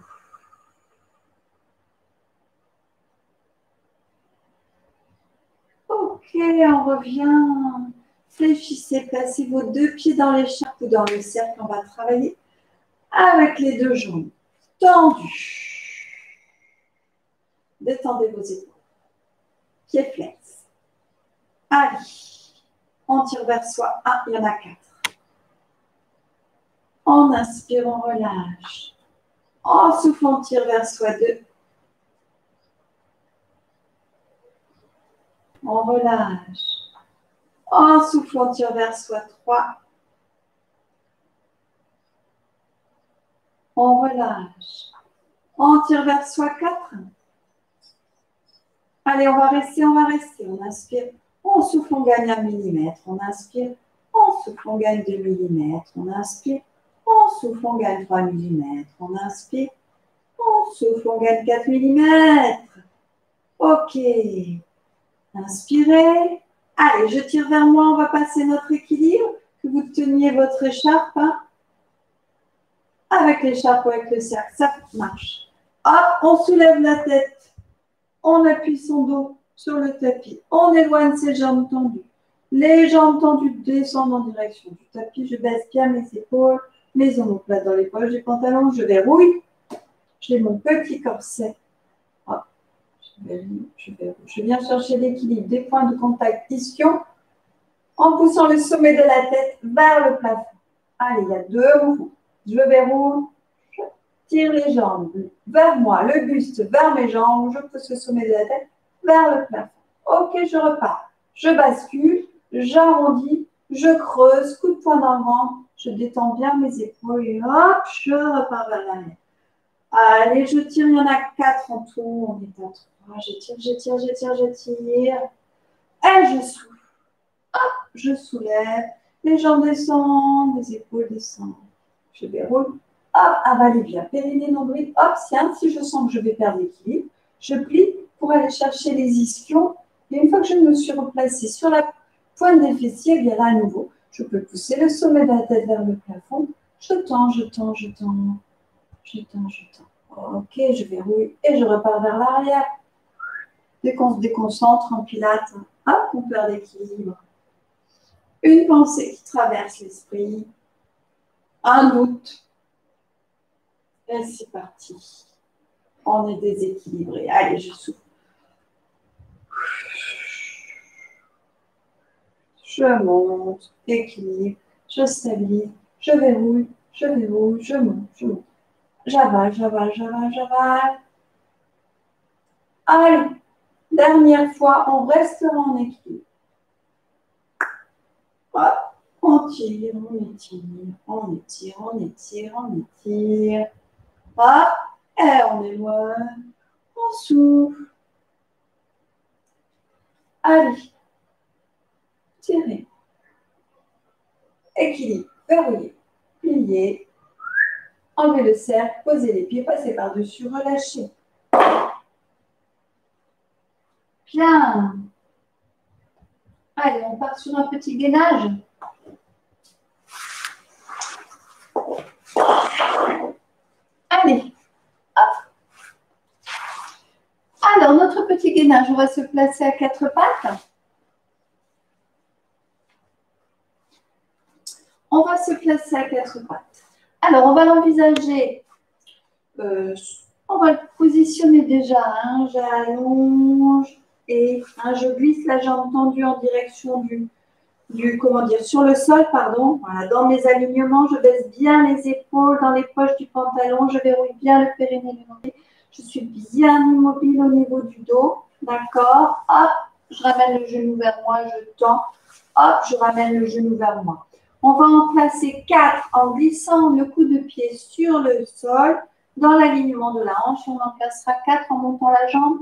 Ok, on revient. Fléchissez, placez vos deux pieds dans l'écharpe ou dans le cercle. On va travailler avec les deux jambes tendues. Détendez vos épaules. Pieds flex. Allez, on tire vers soi. Ah, il y en a quatre. En inspirant, on relâche. En soufflant, on tire vers soi. Deux. On relâche. En soufflant, on tire vers soi. Trois. On relâche. On tire vers soi 4. Allez, on va rester, on va rester. On inspire. On souffle, on gagne un millimètre. On inspire. On souffle, on gagne 2 mm. On inspire. On souffle, on gagne 3 mm. On inspire. On souffle, on gagne 4 mm. Ok. Inspirez. Allez, je tire vers moi. On va passer notre équilibre. Que vous teniez votre écharpe. Hein avec l'écharpe ou avec le cercle. Ça marche. Hop, on soulève la tête. On appuie son dos sur le tapis. On éloigne ses jambes tendues. Les jambes tendues descendent en direction du tapis. Je baisse bien mes épaules, mes omoplates dans les poches du pantalon. Je verrouille. J'ai mon petit corset. Hop. Je, je viens chercher l'équilibre des points de contact ischion en poussant le sommet de la tête vers le plafond. Allez, il y a deux mouvements je verrouille, je tire les jambes vers moi, le buste vers mes jambes, je pousse le sommet de la tête vers le plafond. Ok, je repars. Je bascule, j'arrondis, je creuse, coup de poing dans le je détends bien mes épaules et hop, je repars vers l'arrière. Allez, je tire, il y en a quatre en tout, on est à trois. Je tire, je tire, je tire, je tire. Et je souffle. Hop, je soulève. Les jambes descendent, les épaules descendent je verrouille, hop, avalez bien, périnée, nombril, hop, tiens, si je sens que je vais perdre l'équilibre, je plie pour aller chercher les ischions. Et une fois que je me suis replacée sur la pointe des fessiers, bien là à nouveau, je peux pousser le sommet de la tête vers le plafond. Je tends, je tends, je tends, je tends, je tends. Ok, je verrouille et je repars vers l'arrière. Dès qu'on se déconcentre en pilates, hop, on perd l'équilibre. Une pensée qui traverse l'esprit, un doute. Et c'est parti. On est déséquilibré. Allez, je souffle. Je monte, équilibre, je stabilise, je verrouille, je verrouille, je monte, je monte. J'avale, j'avale, j'avale, j'avale. Allez, dernière fois, on restera en équilibre. Hop, on tire, on étire, on étire, on étire, on étire. Hop, et on éloigne, on souffle. Allez, tirez. Équilibre, verrouillez, pliez, enlevez le cercle, posez les pieds, passez par-dessus, relâchez. Bien. Allez, on part sur un petit gainage. Allez. Alors, notre petit gainage, on va se placer à quatre pattes. On va se placer à quatre pattes. Alors, on va l'envisager. Euh, on va le positionner déjà. J'allonge et je glisse la jambe tendue en direction du, du, comment dire, sur le sol, pardon. Voilà, dans mes alignements, je baisse bien les épaules dans les poches du pantalon, je verrouille bien le périnée. Je suis bien immobile au niveau du dos, d'accord Hop, je ramène le genou vers moi, je tends. Hop, je ramène le genou vers moi. On va en placer 4 en glissant le coup de pied sur le sol dans l'alignement de la hanche. On en placera 4 en montant la jambe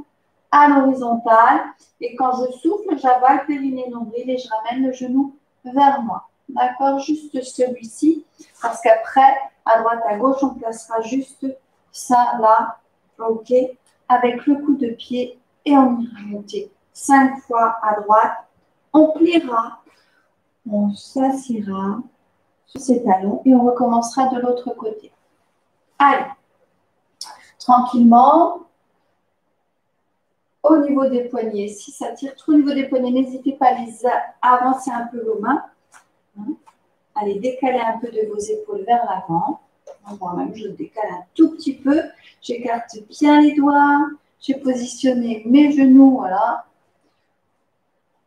à l'horizontale. Et quand je souffle, j'avale périnée nombril et je ramène le genou vers moi. D'accord Juste celui-ci. Parce qu'après, à droite, à gauche, on placera juste ça là. OK Avec le coup de pied et on ira monter. Cinq fois à droite. On pliera. On s'assira sur ses talons et on recommencera de l'autre côté. Allez. Tranquillement, au niveau des poignets. Si ça tire trop au niveau des poignets, n'hésitez pas à avancer un peu vos mains. Hein. Allez, décaler un peu de vos épaules vers l'avant. Moi-même, je décale un tout petit peu. J'écarte bien les doigts. J'ai positionné mes genoux, voilà,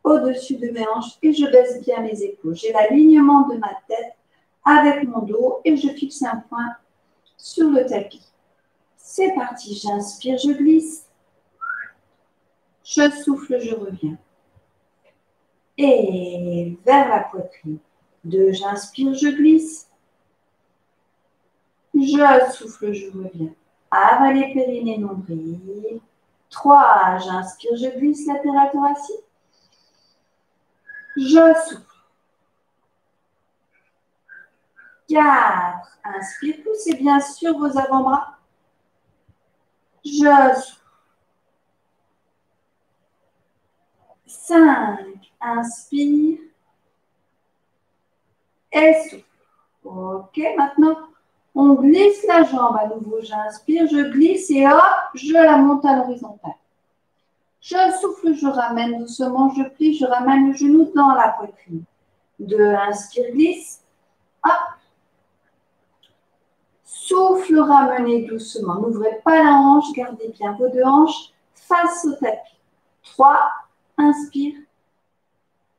au-dessus de mes hanches et je baisse bien mes épaules. J'ai l'alignement de ma tête avec mon dos et je fixe un point sur le tapis. C'est parti, j'inspire, je glisse. Je souffle, je reviens. Et vers la poitrine. Deux, j'inspire, je glisse. Je souffle, je reviens. Avaler périnée nombril. Trois, j'inspire, je glisse latéral thoracique. Je souffle. Quatre, inspire, poussez bien sur vos avant-bras. Je souffle. 5. Inspire. Et souffle. Ok, maintenant, on glisse la jambe à nouveau. J'inspire, je glisse et hop, je la monte à l'horizontale. Je souffle, je ramène doucement, je plie, je ramène le genou dans la poitrine. 2. Inspire, glisse. Hop. Souffle, ramenez doucement. N'ouvrez pas la hanche, gardez bien vos deux hanches face au tapis. 3 inspire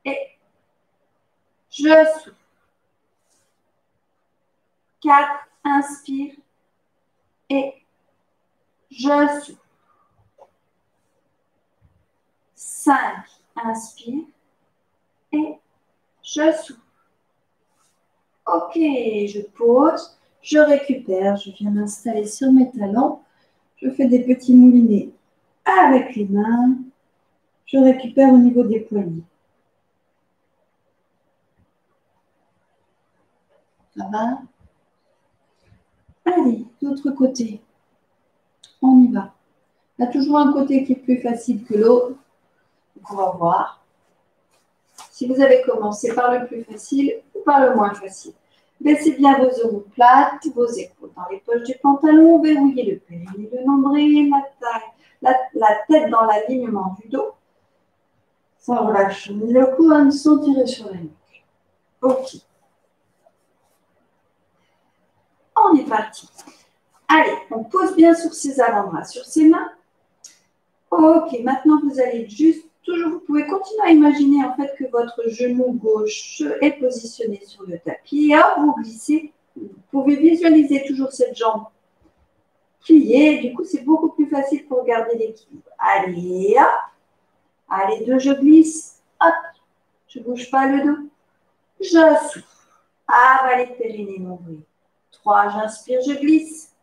et je souffle. 4, inspire et je souffle. 5, inspire et je souffle. Ok, je pose, je récupère, je viens m'installer sur mes talons. Je fais des petits moulinets avec les mains je récupère au niveau des poignets. Ça va? Allez, l'autre côté. On y va. Il y a toujours un côté qui est plus facile que l'autre. On va voir si vous avez commencé par le plus facile ou par le moins facile. Baissez bien vos omoplates, vos épaules dans les poches du pantalon, verrouillez le périnée, le nombril, la la, tête dans l'alignement du dos, sans relâcher le cou, sans tirer sur la nuque. Ok. On est parti. Allez, on pose bien sur ses avant-bras, sur ses mains. Ok, maintenant vous allez juste, toujours, vous pouvez continuer à imaginer en fait que votre genou gauche est positionné sur le tapis. Vous glissez. Vous pouvez visualiser toujours cette jambe pliée. Du coup, c'est beaucoup plus facile pour garder l'équilibre. Allez, hop. Allez, deux, je glisse. Hop. Je ne bouge pas le dos. Je souffle. Avalez le périnée, mon bruit. Trois, j'inspire, je glisse.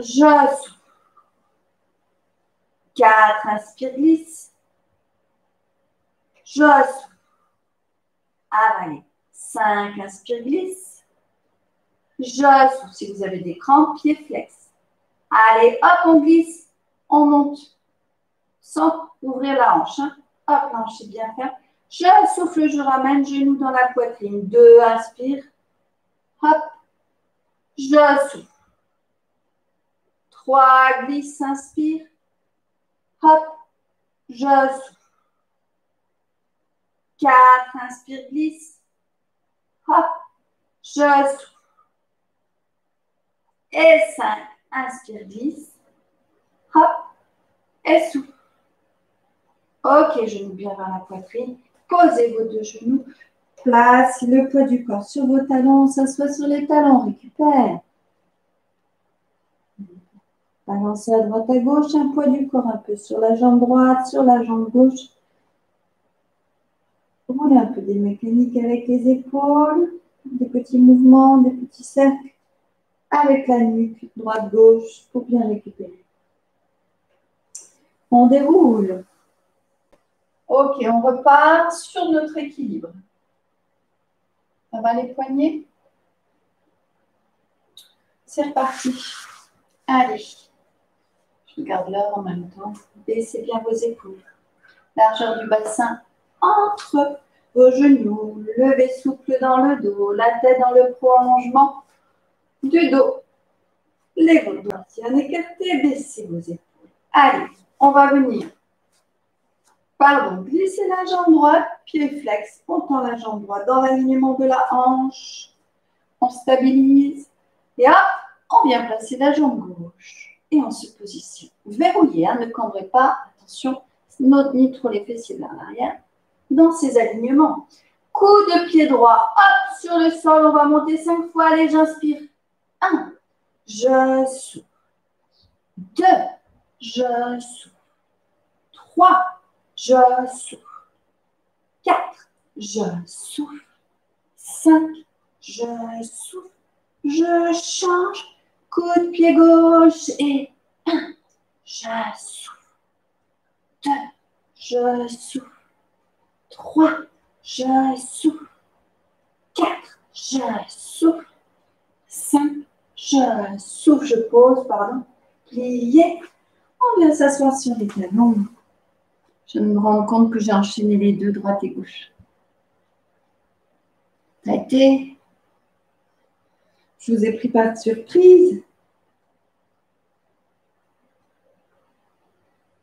Je souffle. 4, inspire, glisse. Je souffle. Avalez. 5, inspire, glisse. Je souffle. Si vous avez des crampes, pied flex. Allez, hop, on glisse. On monte. Sans ouvrir la hanche. Hein. Hop, la hanche bien ferme. Je souffle, je ramène genou dans la poitrine. 2, inspire. Hop. Je souffle. 3, glisse, inspire. Hop, je souffle. 4, inspire, glisse. Hop, je souffle. Et 5, inspire, glisse. Hop, et souffle. Ok, genoux bien vers la poitrine. Posez vos deux genoux. Place le poids du corps sur vos talons. S'assoit sur les talons. Récupère. Balancez à droite à gauche, un poids du corps un peu sur la jambe droite, sur la jambe gauche. Roulez un peu des mécaniques avec les épaules, des petits mouvements, des petits cercles avec la nuque, droite-gauche, pour bien récupérer. On déroule. Ok, on repart sur notre équilibre. Ça va les poignets? C'est reparti. Allez. Je garde l'heure en même temps. Baissez bien vos épaules. Largeur du bassin entre vos genoux. Levez souple dans le dos. La tête dans le prolongement du dos. Les doigts bien écartés. Baissez vos épaules. Allez, on va venir. Pardon, glissez la jambe droite, pied flex. On tend la jambe droite dans l'alignement de la hanche. On stabilise. Et hop, on vient placer la jambe gauche et on se positionne. Verrouillez, hein, ne cambrez pas, attention, ni trop les fessiers vers l'arrière, dans ces alignements. Coup de pied droit, hop, sur le sol, on va monter cinq fois, allez, j'inspire. Un, je souffle. Deux, je souffle. Trois, je souffle. Quatre, je souffle. Cinq, je souffle. Je change Coup de pied gauche et un, je souffle. Deux, je souffle. Trois, je souffle. Quatre, je souffle. Cinq, je souffle. Je pose, pardon. Plié. On vient s'asseoir sur les talons. Je me rends compte que j'ai enchaîné les deux, droite et gauche. Ça a été je vous ai pris par surprise.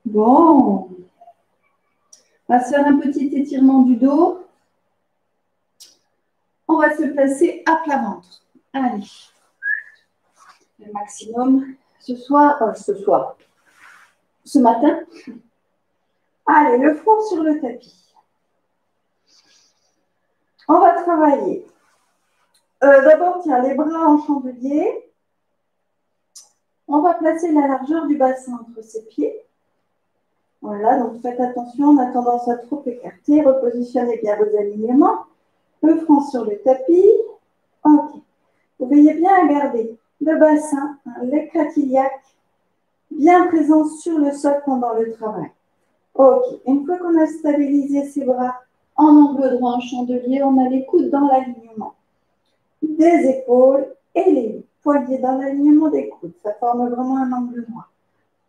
Bon. On va se faire un petit étirement du dos. On va se placer à plat ventre. Allez. Le maximum ce soir, euh, ce soir, ce matin. Allez, le front sur le tapis. On va travailler euh, d'abord, tiens, les bras en chandelier. On va placer la largeur du bassin entre ses pieds. Voilà, donc faites attention, on a tendance à trop écarter. Repositionnez bien vos alignements. Le front sur le tapis. Ok. Vous veillez bien à garder le bassin, hein, les bien présents sur le sol pendant le travail. Ok. Une fois qu'on a stabilisé ses bras en angle droit en chandelier, on a les coudes dans l'alignement des épaules et les poignets dans l'alignement des coudes. Ça forme vraiment un angle droit.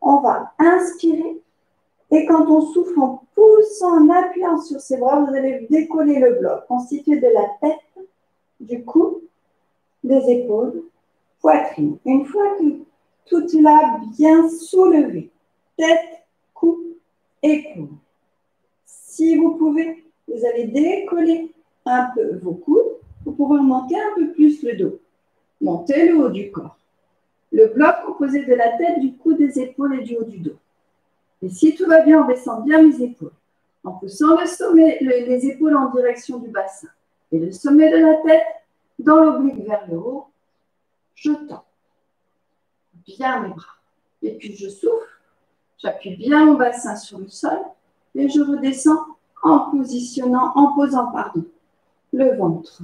On va inspirer et quand on souffle en poussant, en appuyant sur ses bras, vous allez décoller le bloc constitué de la tête, du cou, des épaules, poitrine. Une fois que toute là bien soulevée. Tête, cou, épaule. Si vous pouvez, vous allez décoller un peu vos coudes. Vous pouvez monter un peu plus le dos. Montez le haut du corps. Le bloc composé de la tête, du cou, des épaules et du haut du dos. Et si tout va bien, on descend bien les épaules. En poussant les épaules en direction du bassin. Et le sommet de la tête dans l'oblique vers le haut. Je tends bien mes bras. Et puis je souffle. J'appuie bien mon bassin sur le sol et je redescends en positionnant, en posant, pardon, le ventre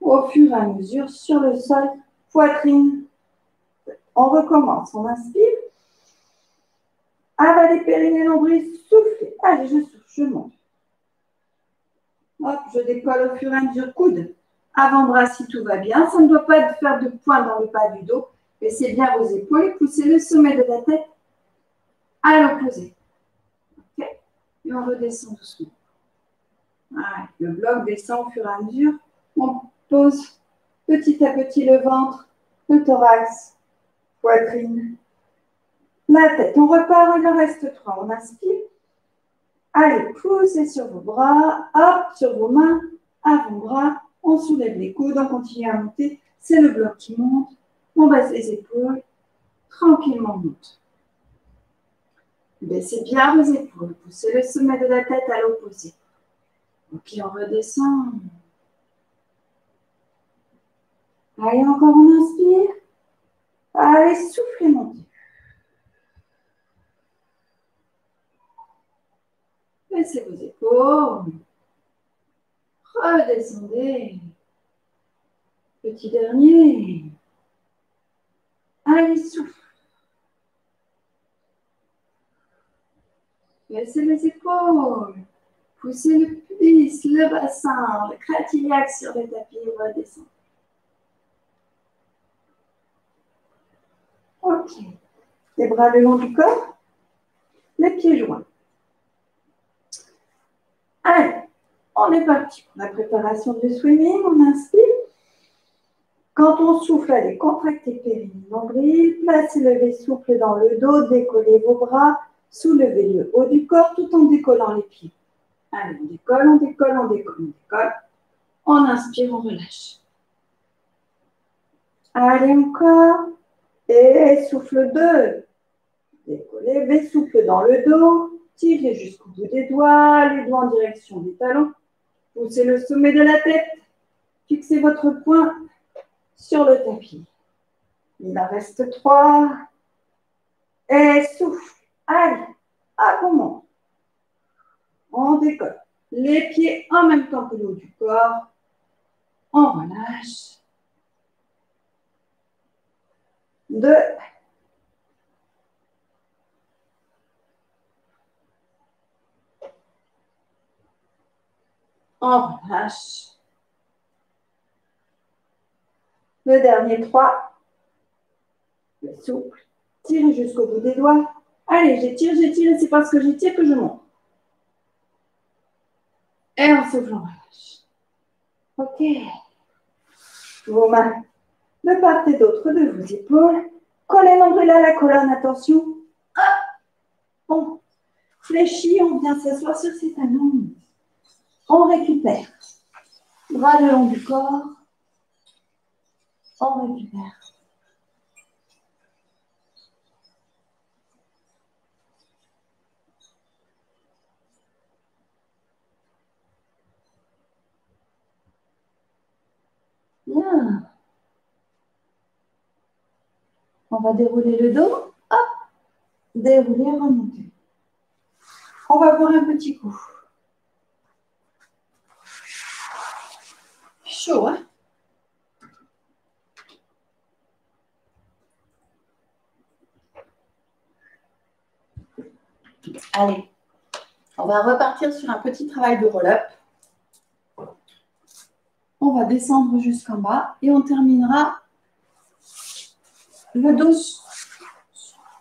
au fur et à mesure sur le sol, poitrine. On recommence, on inspire. Avalez périnée, nombril, soufflez. Allez, je souffle, je monte. Hop, je décolle au fur et à mesure, coude. Avant-bras si tout va bien. Ça ne doit pas faire de points dans le bas du dos. Laissez bien vos épaules. Poussez le sommet de la tête à l'opposé. Et on redescend doucement. Le bloc descend au fur et à mesure. Pose petit à petit le ventre, le thorax, poitrine, la tête. On repart, il en reste trois. On inspire. Allez, poussez sur vos bras, hop, sur vos mains, avant-bras. On soulève les coudes, on continue à monter. C'est le bloc qui monte. On baisse les épaules. Tranquillement, monte. Baissez bien vos épaules. Poussez le sommet de la tête à l'opposé. Ok, on redescend. Allez, encore on inspire. Allez, soufflez, montez. Baissez vos épaules. Redescendez. Petit dernier. Allez, souffle. Baissez les épaules. Poussez le pubis, le bassin, le crâne sur le tapis. Redescendez. Ok. Les bras le long du corps. Les pieds joints. Allez, on est parti pour la préparation du swimming. On inspire. Quand on souffle, allez, contractez périnée, nombril, placez le souple dans le dos, décollez vos bras, soulevez le haut du corps tout en décollant les pieds. Allez, on décolle, on décolle, on décolle, on décolle. On inspire, on relâche. Allez, encore. Et souffle 2. Décollez, souffle dans le dos. Tirez jusqu'au bout des doigts, les doigts en direction des talons. Poussez le sommet de la tête. Fixez votre poing sur le tapis. Il en reste trois. Et souffle. Allez, à comment? On décolle. Les pieds en même temps que le haut du corps. On relâche. Deux. On relâche. Le dernier 3. Le souple. Tirez jusqu'au bout des doigts. Allez, j'étire, j'étire, c'est parce que j'étire que je monte. Et on souffle, on relâche. Ok. Vos mains de part et d'autre de vos épaules. Collez nombril à la colonne, attention. On fléchit, on vient s'asseoir sur ses talons. On récupère. Bras le long du corps. On récupère. Bien. On va dérouler le dos. Hop. Dérouler, remonter. On va boire un petit coup. Chaud, hein? Allez, on va repartir sur un petit travail de roll-up. On va descendre jusqu'en bas et on terminera le dos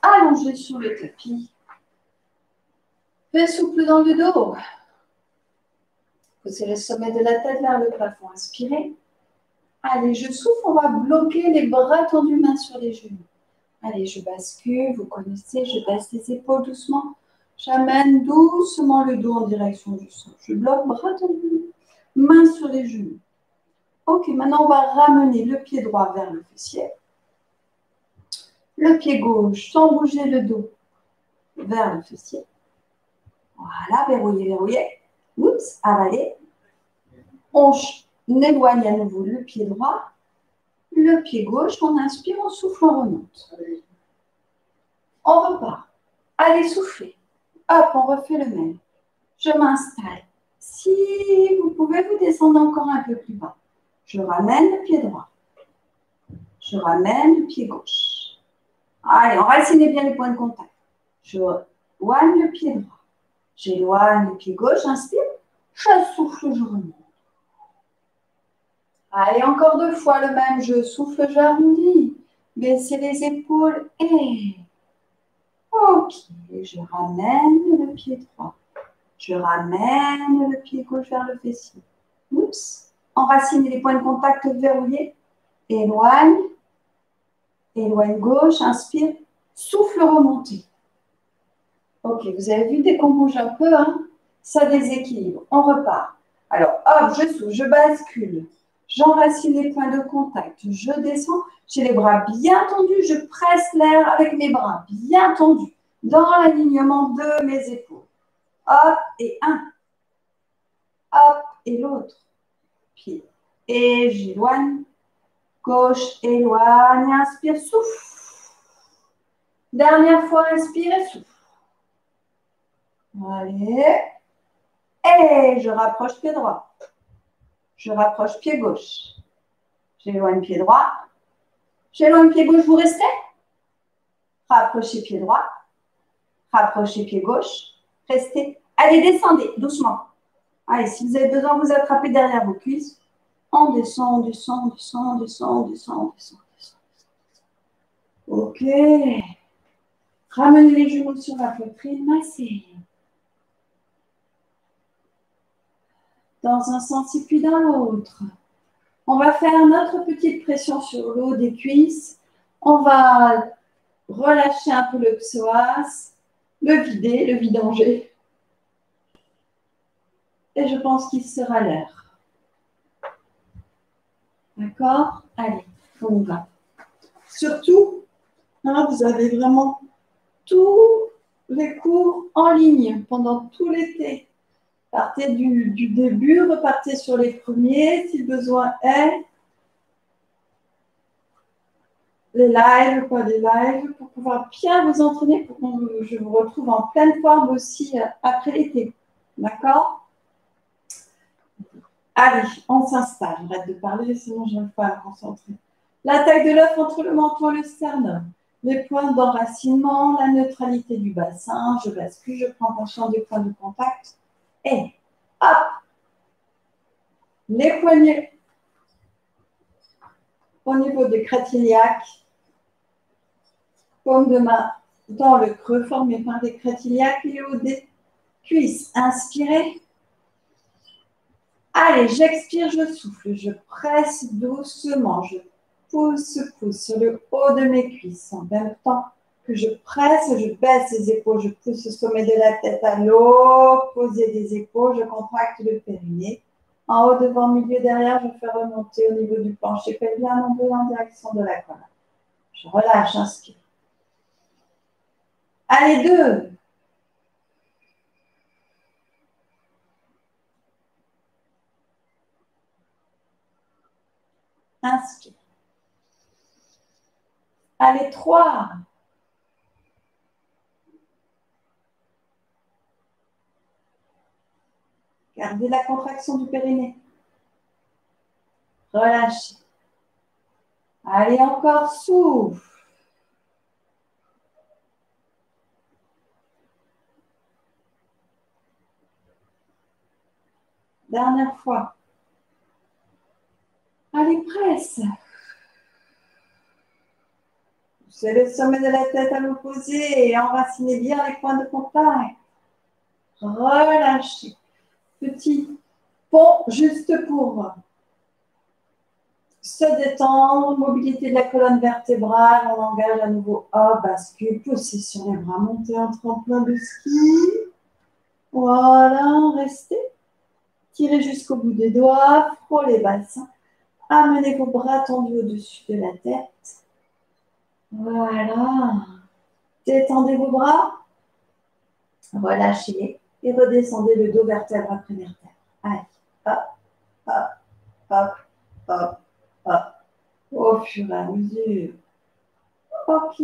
allongé sur le tapis. Fais souple dans le dos. Poussez le sommet de la tête vers le plafond. Inspirez. Allez, je souffle. On va bloquer les bras tendus, mains sur les genoux. Allez, je bascule, vous connaissez, je baisse les épaules doucement. J'amène doucement le dos en direction du sol. Je bloque, bras tendus, main sur les genoux. Ok, maintenant on va ramener le pied droit vers le fessier. Le pied gauche, sans bouger le dos, vers le fessier. Voilà, verrouillé, verrouillé. Oups, avalé. On éloigne à nouveau le pied droit. Le pied gauche, on inspire, on souffle, on remonte. On repart. Allez, soufflez. Hop, on refait le même. Je m'installe. Si vous pouvez, vous descendre encore un peu plus bas. Je ramène le pied droit. Je ramène le pied gauche. Allez, on racine bien les points de contact. Je éloigne le pied droit. J'éloigne le pied gauche, j'inspire. Je souffle, je remonte. Allez, encore deux fois le même. Je souffle, j'arrondis. Baissez les épaules et Ok, je ramène le pied droit. Je ramène le pied gauche vers le fessier. Oups. Enracine les points de contact verrouillés. Éloigne. Éloigne gauche. Inspire. Souffle remonté. Ok, vous avez vu dès qu'on bouge un peu, hein, ça déséquilibre. On repart. Alors, hop, je souffle, je bascule. J'enracine les points de contact. Je descends. J'ai les bras bien tendus. Je presse l'air avec mes bras bien tendus dans l'alignement de mes épaules. Hop et un. Hop et l'autre. Pied. Et j'éloigne. Gauche, éloigne. Inspire, souffle. Dernière fois, inspire et souffle. Allez. Et je rapproche pied droit. Je rapproche pied gauche. J'éloigne pied droit. J'éloigne pied gauche, vous restez Rapprochez pied droit. Rapprochez pied gauche. Restez. Allez, descendez doucement. Allez, si vous avez besoin, vous attrapez derrière vos cuisses. On descend, on descend, on descend, descend, descend, on descend. Ok. Ramenez les genoux sur la poitrine, massez. Dans un sens et puis dans l'autre. On va faire notre petite pression sur l'eau des cuisses. On va relâcher un peu le psoas, le vider, le vidanger. Et je pense qu'il sera l'heure. D'accord? Allez, on va. Surtout, hein, vous avez vraiment tous les cours en ligne pendant tout l'été. Partez du, début, repartez sur les premiers si besoin est. Les lives, pas des lives, pour pouvoir bien vous entraîner, pour que je vous retrouve en pleine forme aussi euh, après l'été. D'accord? Allez, on s'installe. J'arrête de parler, sinon je ne vais pas me concentrer. La taille de l'œuf entre le menton et le sternum. Les points d'enracinement, la neutralité du bassin. Je bascule, je prends conscience des points de contact. Et hop Les poignets au niveau des crétiliaques. Paume de main dans le creux formé par les crétiliaques et au des cuisses. Inspirez. Allez, j'expire, je souffle, je presse doucement, je pousse, pousse sur le haut de mes cuisses. En même temps que je presse, je baisse les épaules, je pousse le sommet de la tête à l'opposé des épaules, je contracte le périnée. En haut, devant, milieu, derrière, je fais remonter au niveau du plancher pelvien, nombril en direction de la colonne. Je relâche, inspire. Allez, deux. Inspire. Allez, trois. Gardez la contraction du périnée. Relâchez. Allez, encore, souffle. Dernière fois. Allez, presse. C'est le sommet de la tête à l'opposé et enracinez bien les points de contact. Relâchez. Petit pont juste pour se détendre, mobilité de la colonne vertébrale, on engage à nouveau, hop, bascule, position les bras, monter en tremplin de ski. Voilà, restez. Tirez jusqu'au bout des doigts, frôlez bassin. Amenez vos bras tendus au-dessus de la tête. Voilà. Détendez vos bras. Relâchez-les et redescendez le dos vertèbre après vertèbre. Allez, hop, hop, hop, hop, hop. Au fur et à mesure. Ok.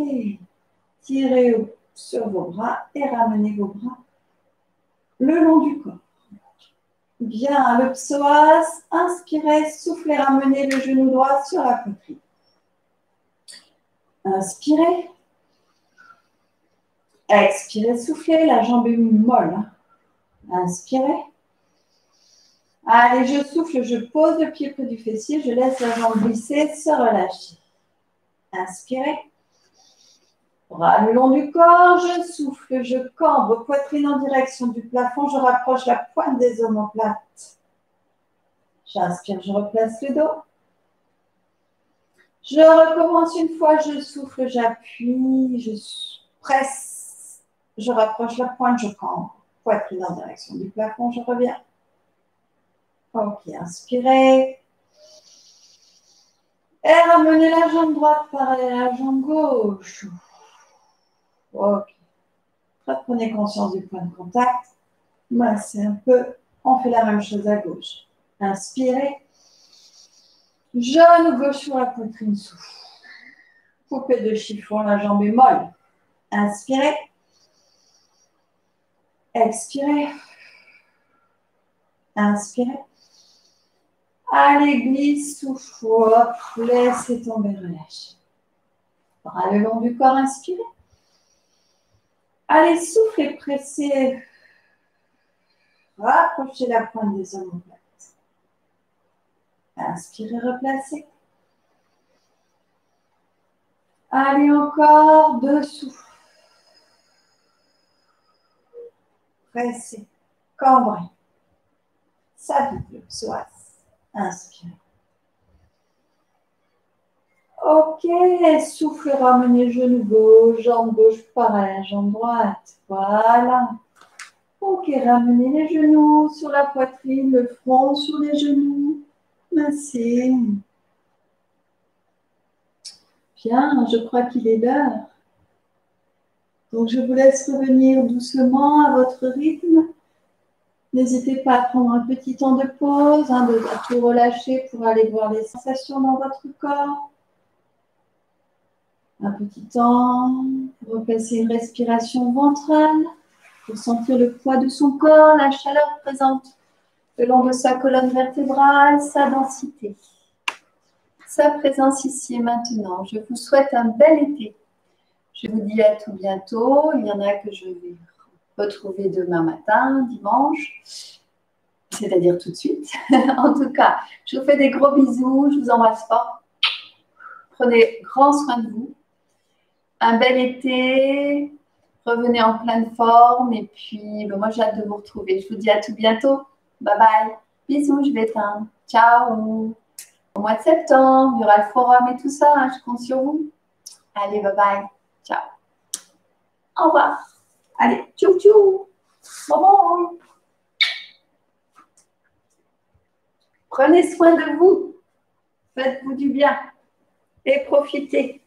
Tirez sur vos bras et ramenez vos bras le long du corps. Bien, le psoas. Inspirez, soufflez, ramenez le genou droit sur la poitrine. Inspirez. Expirez, soufflez, la jambe est molle. Inspirez. Allez, je souffle, je pose le pied près du fessier, je laisse la jambe glisser, se relâcher. Inspirez. Bras le long du corps, je souffle, je cambre, poitrine en direction du plafond, je rapproche la pointe des omoplates. J'inspire, je replace le dos. Je recommence une fois, je souffle, j'appuie, je presse, je rapproche la pointe, je cambre, poitrine en direction du plafond, je reviens. Ok, inspirez. Et ramenez la jambe droite à la jambe gauche. Ok. Prenez conscience du point de contact. Massez un peu. On fait la même chose à gauche. Inspirez. Genou gauche sur la poitrine. Souffle. Poupée de chiffon, la jambe est molle. Inspirez. Expirez. Inspirez. Allez, glisse, souffle. Hop, laissez tomber, relâchez. Bras le long du corps, inspirez. Allez, soufflez, pressez. Rapprochez la pointe des omoplates. Inspirez, replacez. Allez, encore deux souffles. Pressez, cambrez. Le psoas. Inspirez. Ok, souffle, ramenez genou gauche, jambe gauche parallèle, jambe droite. Voilà. Ok, ramenez les genoux sur la poitrine, le front sur les genoux. Massez. Bien, je crois qu'il est l'heure. Donc je vous laisse revenir doucement à votre rythme. N'hésitez pas à prendre un petit temps de pause, hein, de, à tout relâcher pour aller voir les sensations dans votre corps un petit temps replacer une respiration ventrale, pour sentir le poids de son corps, la chaleur présente le long de sa colonne vertébrale, sa densité. Sa présence ici et maintenant. Je vous souhaite un bel été. Je vous dis à tout bientôt. Il y en a que je vais retrouver demain matin, dimanche, c'est-à-dire tout de suite. en tout cas, je vous fais des gros bisous. Je vous embrasse fort. Prenez grand soin de vous un bel été. Revenez en pleine forme. Et puis, ben, moi, j'ai hâte de vous retrouver. Je vous dis à tout bientôt. Bye bye. Bisous, je vais éteindre. Ciao. Au mois de septembre, il y aura le forum et tout ça. Hein, je compte sur vous. Allez, bye bye. Ciao. Au revoir. Allez, tchou tchou. Bye Prenez soin de vous. Faites-vous du bien et profitez.